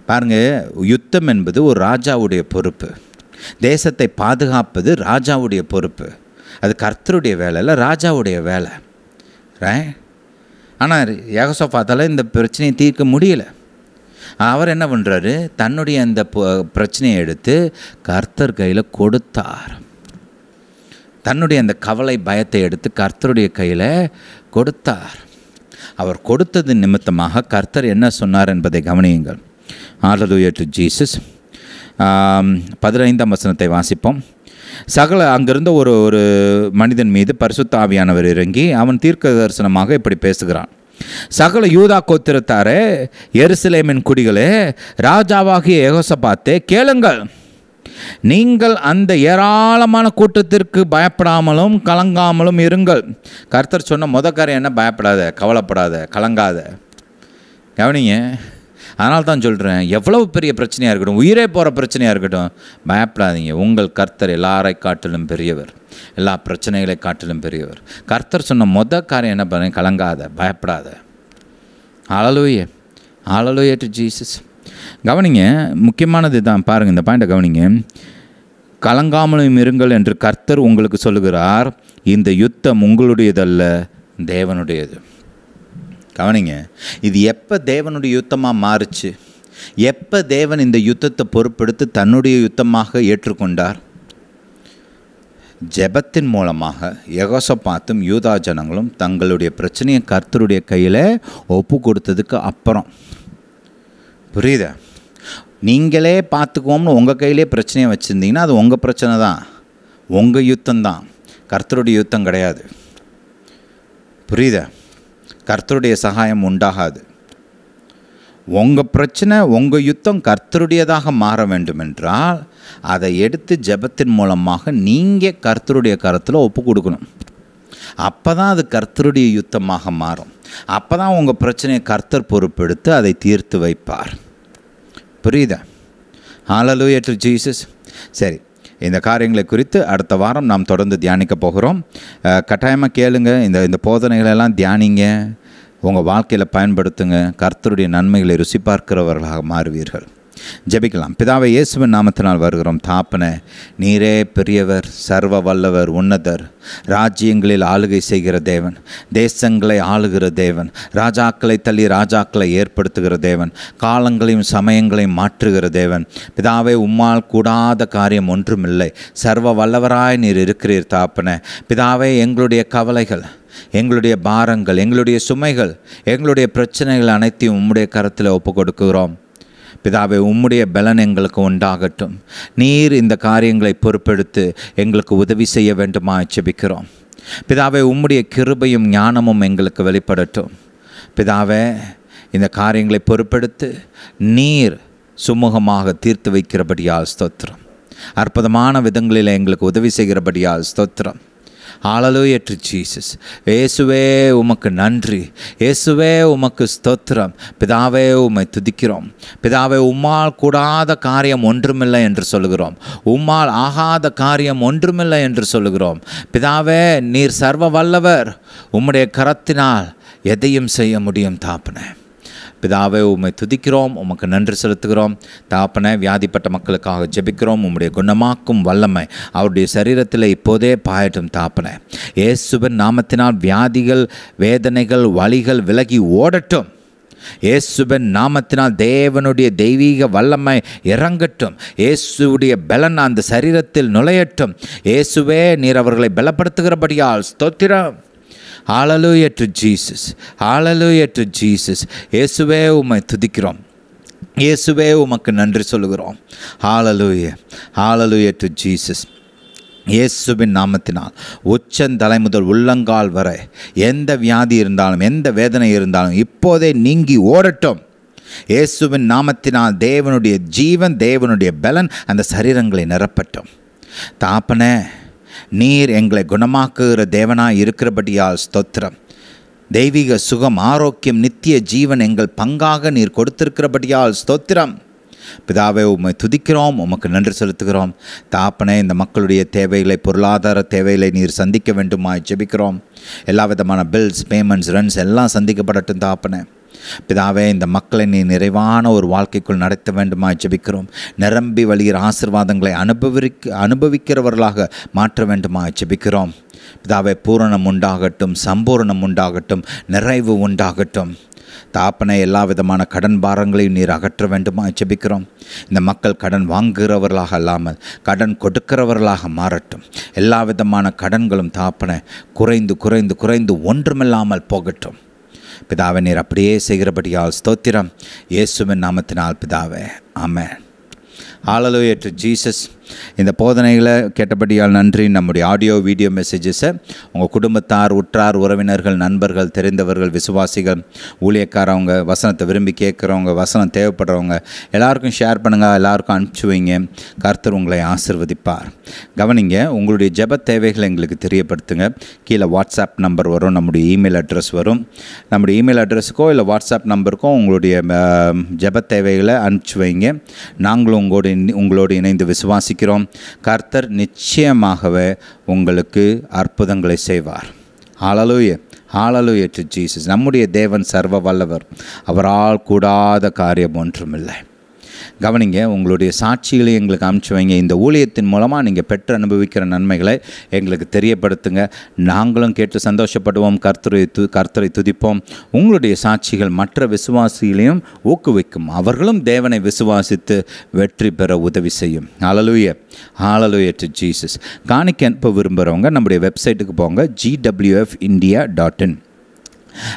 [SPEAKER 1] பாருங்கள் யுத்தம் என்பது ஒரு ராஜாவுடைய பொறுப்பு. தேசத்தை பாதுகாப்பது ராஜாவுடைய பொறுப்பு. அது கர்த்தருடைய வேலை இல்லை ராஜாவுடைய வேலை. ரே ஆனால் யகசோஃபாத்தால் இந்த பிரச்சனையை தீர்க்க முடியல. அவர் என்ன பண்ணுறாரு தன்னுடைய அந்த ப- பிரச்சனையை எடுத்து கர்த்தர் கையில் கொடுத்தார். தன்னுடைய அந்த கவலை பயத்தை எடுத்து கர்த்தருடைய கையில் கொடுத்தார். அவர் கொடுத்தது நிமித்தமாக கர்த்தர் என்ன சொன்னார் என்பதை கவனியுங்கள். ஆலலூயா டு ஜீசஸ் பதினைந்தாம் வசனத்தை வாசிப்போம். சகல அங்கிருந்த ஒரு ஒரு மனிதன் மீது பரிசுத்த ஆவியானவர் இறங்கி அவன் தீர்க்க தரிசனமாக இப்படி பேசுகிறான். சகல யூதா கோத்திரத்தாரே எருசலேமின் குடிகளே ராஜாவாகிய ஏகோசபாத்தே கேளுங்கள். நீங்கள் அந்த ஏராளமான கூட்டத்திற்கு பயப்படாமலும் கலங்காமலும் இருங்கள். கர்த்தர் சொன்ன முத என்ன? பயப்படாத கவலைப்படாத கலங்காத. கவனிங்க அதனால தான் சொல்கிறேன் எவ்வளவு பெரிய பிரச்சனையாக இருக்கட்டும் உயிரே போகிற பிரச்சனையாக இருக்கட்டும் பயப்படாதீங்க. உங்கள் கர்த்தர் எல்லாரை காட்டிலும் பெரியவர். எல்லா பிரச்சனைகளை காட்டிலும் பெரியவர். கர்த்தர் சொன்ன மொதல் காரியம் என்ன பண்ண கலங்காத பயப்படாத. அழலுயே அழலுயே டு ஜீசஸ் கவனிங்க முக்கியமானது தான் பாருங்கள் இந்த பாயிண்ட்டை கவனிங்க. கலங்காமலும் இருங்கள் என்று கர்த்தர் உங்களுக்கு சொல்லுகிறார். இந்த யுத்தம் உங்களுடையதல்ல தேவனுடையது. கவனிங்க இது எப்போ தேவனுடைய யுத்தமாக மாறுச்சு? எப்போ தேவன் இந்த யுத்தத்தை பொறுப்பெடுத்து தன்னுடைய யுத்தமாக ஏற்றுக்கொண்டார்? ஜெபத்தின் மூலமாக யகோசப்பாத்தும் யூதா ஜனங்களும் தங்களுடைய பிரச்சனையை கர்த்தருடைய கையில் ஒப்பு கொடுத்ததுக்கு அப்புறம். புரியுத? நீங்களே பார்த்துக்குவோம்னு உங்கள் கையிலே பிரச்சனையை வச்சுருந்தீங்கன்னா அது உங்கள் பிரச்சனை தான். உங்கள் யுத்தம் தான் கர்த்தருடைய யுத்தம் கிடையாது. புரியுதா? கர்த்தருடைய சகாயம் உண்டாகாது. உங்கள் பிரச்சனை உங்கள் யுத்தம் கர்த்தருடையதாக மாற வேண்டுமென்றால் அதை எடுத்து ஜெபத்தின் மூலமாக நீங்கள் கர்த்தருடைய கருத்தில் ஒப்பு கொடுக்கணும். அப்போ தான் அது கர்த்தருடைய யுத்தமாக மாறும். அப்போ தான் உங்கள் பிரச்சனையை கர்த்தர் பொறுப்பெடுத்து அதை தீர்த்து வைப்பார். புரியுதா? ஹalleluya டு ஜீசஸ் சரி இந்த காரியங்களை குறித்து அடுத்த வாரம் நாம் தொடர்ந்து தியானிக்க போகிறோம். கட்டாயமாக கேளுங்க இந்த இந்த போதனைகளெல்லாம் தியானிங்க. உங்கள் வாழ்க்கையில் பயன்படுத்துங்க. கர்த்தருடைய நன்மைகளை ருசி பார்க்கிறவர்களாக மாறுவீர்கள். ஜெபிக்கலாம். பிதாவை இயேசுவின் நாமத்தினால் வருகிறோம். தாப்பன நீரே பெரியவர் சர்வ வல்லவர் உன்னதர். ராஜ்யங்களில் ஆளுகை செய்கிற தேவன் தேசங்களை ஆளுகிற தேவன் ராஜாக்களை தள்ளி ராஜாக்களை ஏற்படுத்துகிற தேவன் காலங்களையும் சமயங்களையும் மாற்றுகிற தேவன். பிதாவே உம்மால் கூடாத காரியம் ஒன்றுமில்லை. சர்வ வல்லவராய் நீர் இருக்கிறீர் தாப்பன. பிதாவே எங்களுடைய கவலைகள் எங்களுடைய பாரங்கள் எங்களுடைய சுமைகள் எங்களுடைய பிரச்சனைகள் அனைத்தையும் உம்முடைய கரத்தில் ஒப்பு கொடுக்கிறோம் பிதாவே உம்முடைய பலன் எங்களுக்கு உண்டாகட்டும். நீர் இந்த காரியங்களை பொறுப்பெடுத்து எங்களுக்கு உதவி செய்ய வேண்டுமா செபிக்கிறோம் பிதாவை உம்முடைய கிருபையும் ஞானமும் எங்களுக்கு வெளிப்படட்டும். பிதாவே இந்த காரியங்களை பொறுப்பெடுத்து நீர் சுமூகமாக தீர்த்து வைக்கிறபடியால் ஸ்தோத்திரம். அற்புதமான விதங்களில் எங்களுக்கு உதவி செய்கிறபடியால் ஸ்தோத்திரம். ஆளலூய டு ஜீசஸ் இயேசுவே உமக்கு நன்றி. இயேசுவே உமக்கு ஸ்தோத்திரம். பிதாவே உம்மை துதிக்கிறோம். பிதாவே உம்மால் கூடாத காரியம் ஒன்றுமில்லை என்று சொல்லுகிறோம். உம்மால் ஆகாத காரியம் ஒன்றுமில்லை என்று சொல்லுகிறோம். பிதாவே நீர் சர்வ வல்லவர். உம்முடைய கரத்தினால் எதையும் செய்ய முடியும் தாப்புனேன் பிதாவே உம்மை துதிக்கிறோம் உமக்கு நன்றி செலுத்துகிறோம். தாப்பனை வியாதிப்பட்ட மக்களுக்காக ஜெபிக்கிறோம் உம்முடைய குணமாக்கும் வல்லமை அவருடைய சரீரத்தில் இப்போதே பாயட்டும் தாப்பனை. இயேசுவின் நாமத்தினால் வியாதிகள் வேதனைகள் வலிகள் விலகி ஓடட்டும். இயேசுவின் நாமத்தினால் தேவனுடைய தெய்வீக வல்லமை இறங்கட்டும். இயேசுடைய பலன் அந்த சரீரத்தில் நுழையட்டும். இயேசுவே நீர் அவர்களை பலப்படுத்துகிறபடியால் ஸ்தோத்திரம். Hallelujah to Jesus hallelujah to Jesus இயேசுவே உம்மை துதிக்கிறோம். இயேசுவே உமக்கு நன்றி சொல்லுகிறோம். ஆளலுய ஹalleluya டு ஜீசஸ் இயேசுவின் நாமத்தினால் உச்சந்தலை முதல் உள்ளங்கால் வரை எந்த வியாதி இருந்தாலும் எந்த வேதனை இருந்தாலும் இப்போதே நீங்கி ஓடட்டும். இயேசுவின் நாமத்தினால் தேவனுடைய ஜீவன் தேவனுடைய பலன் அந்த சரீரங்களை நிரப்பட்டும். தாப்பனே நீர் எங்களை குணமாக்குகிற தேவனாக இருக்கிறபடியால் ஸ்தோத்திரம். தெய்வீக சுகம் ஆரோக்கியம் நித்திய ஜீவன் எங்கள் பங்காக நீர் கொடுத்திருக்கிறபடியால் ஸ்தோத்திரம். பிதாவை உம்மை துதிக்கிறோம் உமக்கு நன்றி செலுத்துகிறோம். தாப்பனே இந்த மக்களுடைய தேவைகளை பொருளாதார தேவைகளை நீர் சந்திக்க வேண்டுமாய் ஜெபிக்கிறோம். எல்லா விதமான பில்ஸ் பேமெண்ட்ஸ் ரன்ஸ் எல்லாம் சந்திக்கப்படட்டும் தாப்பனே. பிதாவே இந்த மக்களை நீ நிறைவான ஒரு வாழ்க்கைக்குள் நடத்த வேண்டுமாய் ஜெபிக்கிறோம். நிரம்பி வழிகிற ஆசிர்வாதங்களை அனுபவிக்க அனுபவிக்கிறவர்களாக மாற்ற வேண்டுமாய் ஜெபிக்கிறோம். பிதாவே பூரணம் உண்டாகட்டும் சம்பூரணம் உண்டாகட்டும் நிறைவு உண்டாகட்டும். தாப்பனை எல்லா விதமான கடன் பாரங்களையும் நீர் அகற்ற வேண்டுமா ஜெபிக்கிறோம். இந்த மக்கள் கடன் வாங்குகிறவர்களாக அல்லாமல் கடன் கொடுக்கிறவர்களாக மாறட்டும். எல்லா விதமான கடன்களும் தாப்பனை குறைந்து குறைந்து குறைந்து ஒன்றுமில்லாமல் போகட்டும். பிதாவை நீர் அப்படியே செய்கிறபடியால் ஸ்தோத்திரம். இயேசுவின் நாமத்தினால் பிதாவே ஆமென். ஆலலோய ஜீசஸ் இந்த போதனைகளை கேட்டபடியால் நன்றி. நம்முடைய ஆடியோ வீடியோ மெசேஜஸை உங்கள் குடும்பத்தார் உற்றார் உறவினர்கள் நண்பர்கள் தெரிந்தவர்கள் விசுவாசிகள் ஊழியக்காரவங்க வசனத்தை விரும்பி கேட்குறவங்க வசனம் தேவைப்படுறவங்க எல்லாருக்கும் ஷேர் பண்ணுங்கள் எல்லாருக்கும் அனுப்பிச்சி வைங்க. கர்த்தர் உங்களை ஆசிர்வதிப்பார். கவனிங்க உங்களுடைய ஜப தேவைகளை எங்களுக்கு தெரியப்படுத்துங்க. கீழே வாட்ஸ்அப் நம்பர் வரும் நம்முடைய இமெயில் அட்ரஸ் வரும். நம்முடைய இமெயில் அட்ரஸுக்கோ இல்லை வாட்ஸ்அப் நம்பருக்கோ உங்களுடைய ஜப தேவைகளை அனுப்பிச்சி வைங்க. நாங்களும் உங்களோட உங்களோடு இணைந்து விசுவாசிக்கிறோம் கர்த்தர் நிச்சயமாகவே உங்களுக்கு அற்புதங்களை செய்வார். ஹalleluya ஹalleluya டு ஜீசஸ் நம்முடைய தேவன் சர்வ வல்லவர். அவரால் கூடாத காரியம் ஒன்றுமில்லை. கவனிங்க உங்களுடைய சாட்சிகளை எங்களுக்கு அனுப்பிச்சு வைங்க. இந்த ஊழியத்தின் மூலமாக நீங்கள் பெற்று அனுபவிக்கிற நன்மைகளை எங்களுக்கு தெரியப்படுத்துங்க. நாங்களும் கேட்டு சந்தோஷப்படுவோம் கர்த்தரை து கர்த்தரை துதிப்போம். உங்களுடைய சாட்சிகள் மற்ற விசுவாசிகளையும் ஊக்குவிக்கும். அவர்களும் தேவனை விசுவாசித்து வெற்றி பெற உதவி செய்யும். ஹalleluya ஹalleluya டு ஜீசஸ் காணிக்க அனுப்ப விரும்புகிறவங்க நம்முடைய வெப்சைட்டுக்கு போங்க ஜிடபிள்யூஎஃப் இந்தியா டாட் இன்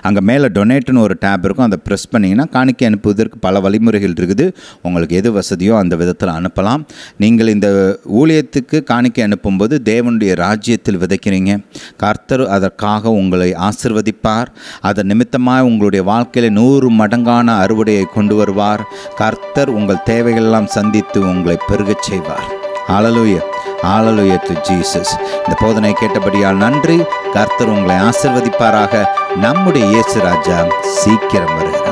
[SPEAKER 1] அங்கே மேலே டொனேட்னு ஒரு டேப் இருக்கும். அதை ப்ரெஸ் பண்ணிங்கன்னா காணிக்கை அனுப்புவதற்கு பல வழிமுறைகள் இருக்குது. உங்களுக்கு எது வசதியோ அந்த விதத்தில் அனுப்பலாம். நீங்கள் இந்த ஊழியத்துக்கு காணிக்கை அனுப்பும்போது தேவனுடைய ராஜ்யத்தில் விதைக்கிறீங்க. கர்த்தர் அதற்காக உங்களை ஆசிர்வதிப்பார். அதன் நிமித்தமாக உங்களுடைய வாழ்க்கையில் நூறு மடங்கான அறுவடையை கொண்டு வருவார். கர்த்தர் உங்கள் தேவைகளெல்லாம் சந்தித்து உங்களை பெருகச் செய்வார். ஹalleluya ஹalleluya டு ஜீசஸ் இந்த போதனை கேட்டபடியால் நன்றி. கர்த்தர் உங்களை ஆசிர்வதிப்பாராக. நம்முடைய இயேசு ராஜா சீக்கிரம் வருகிறார்.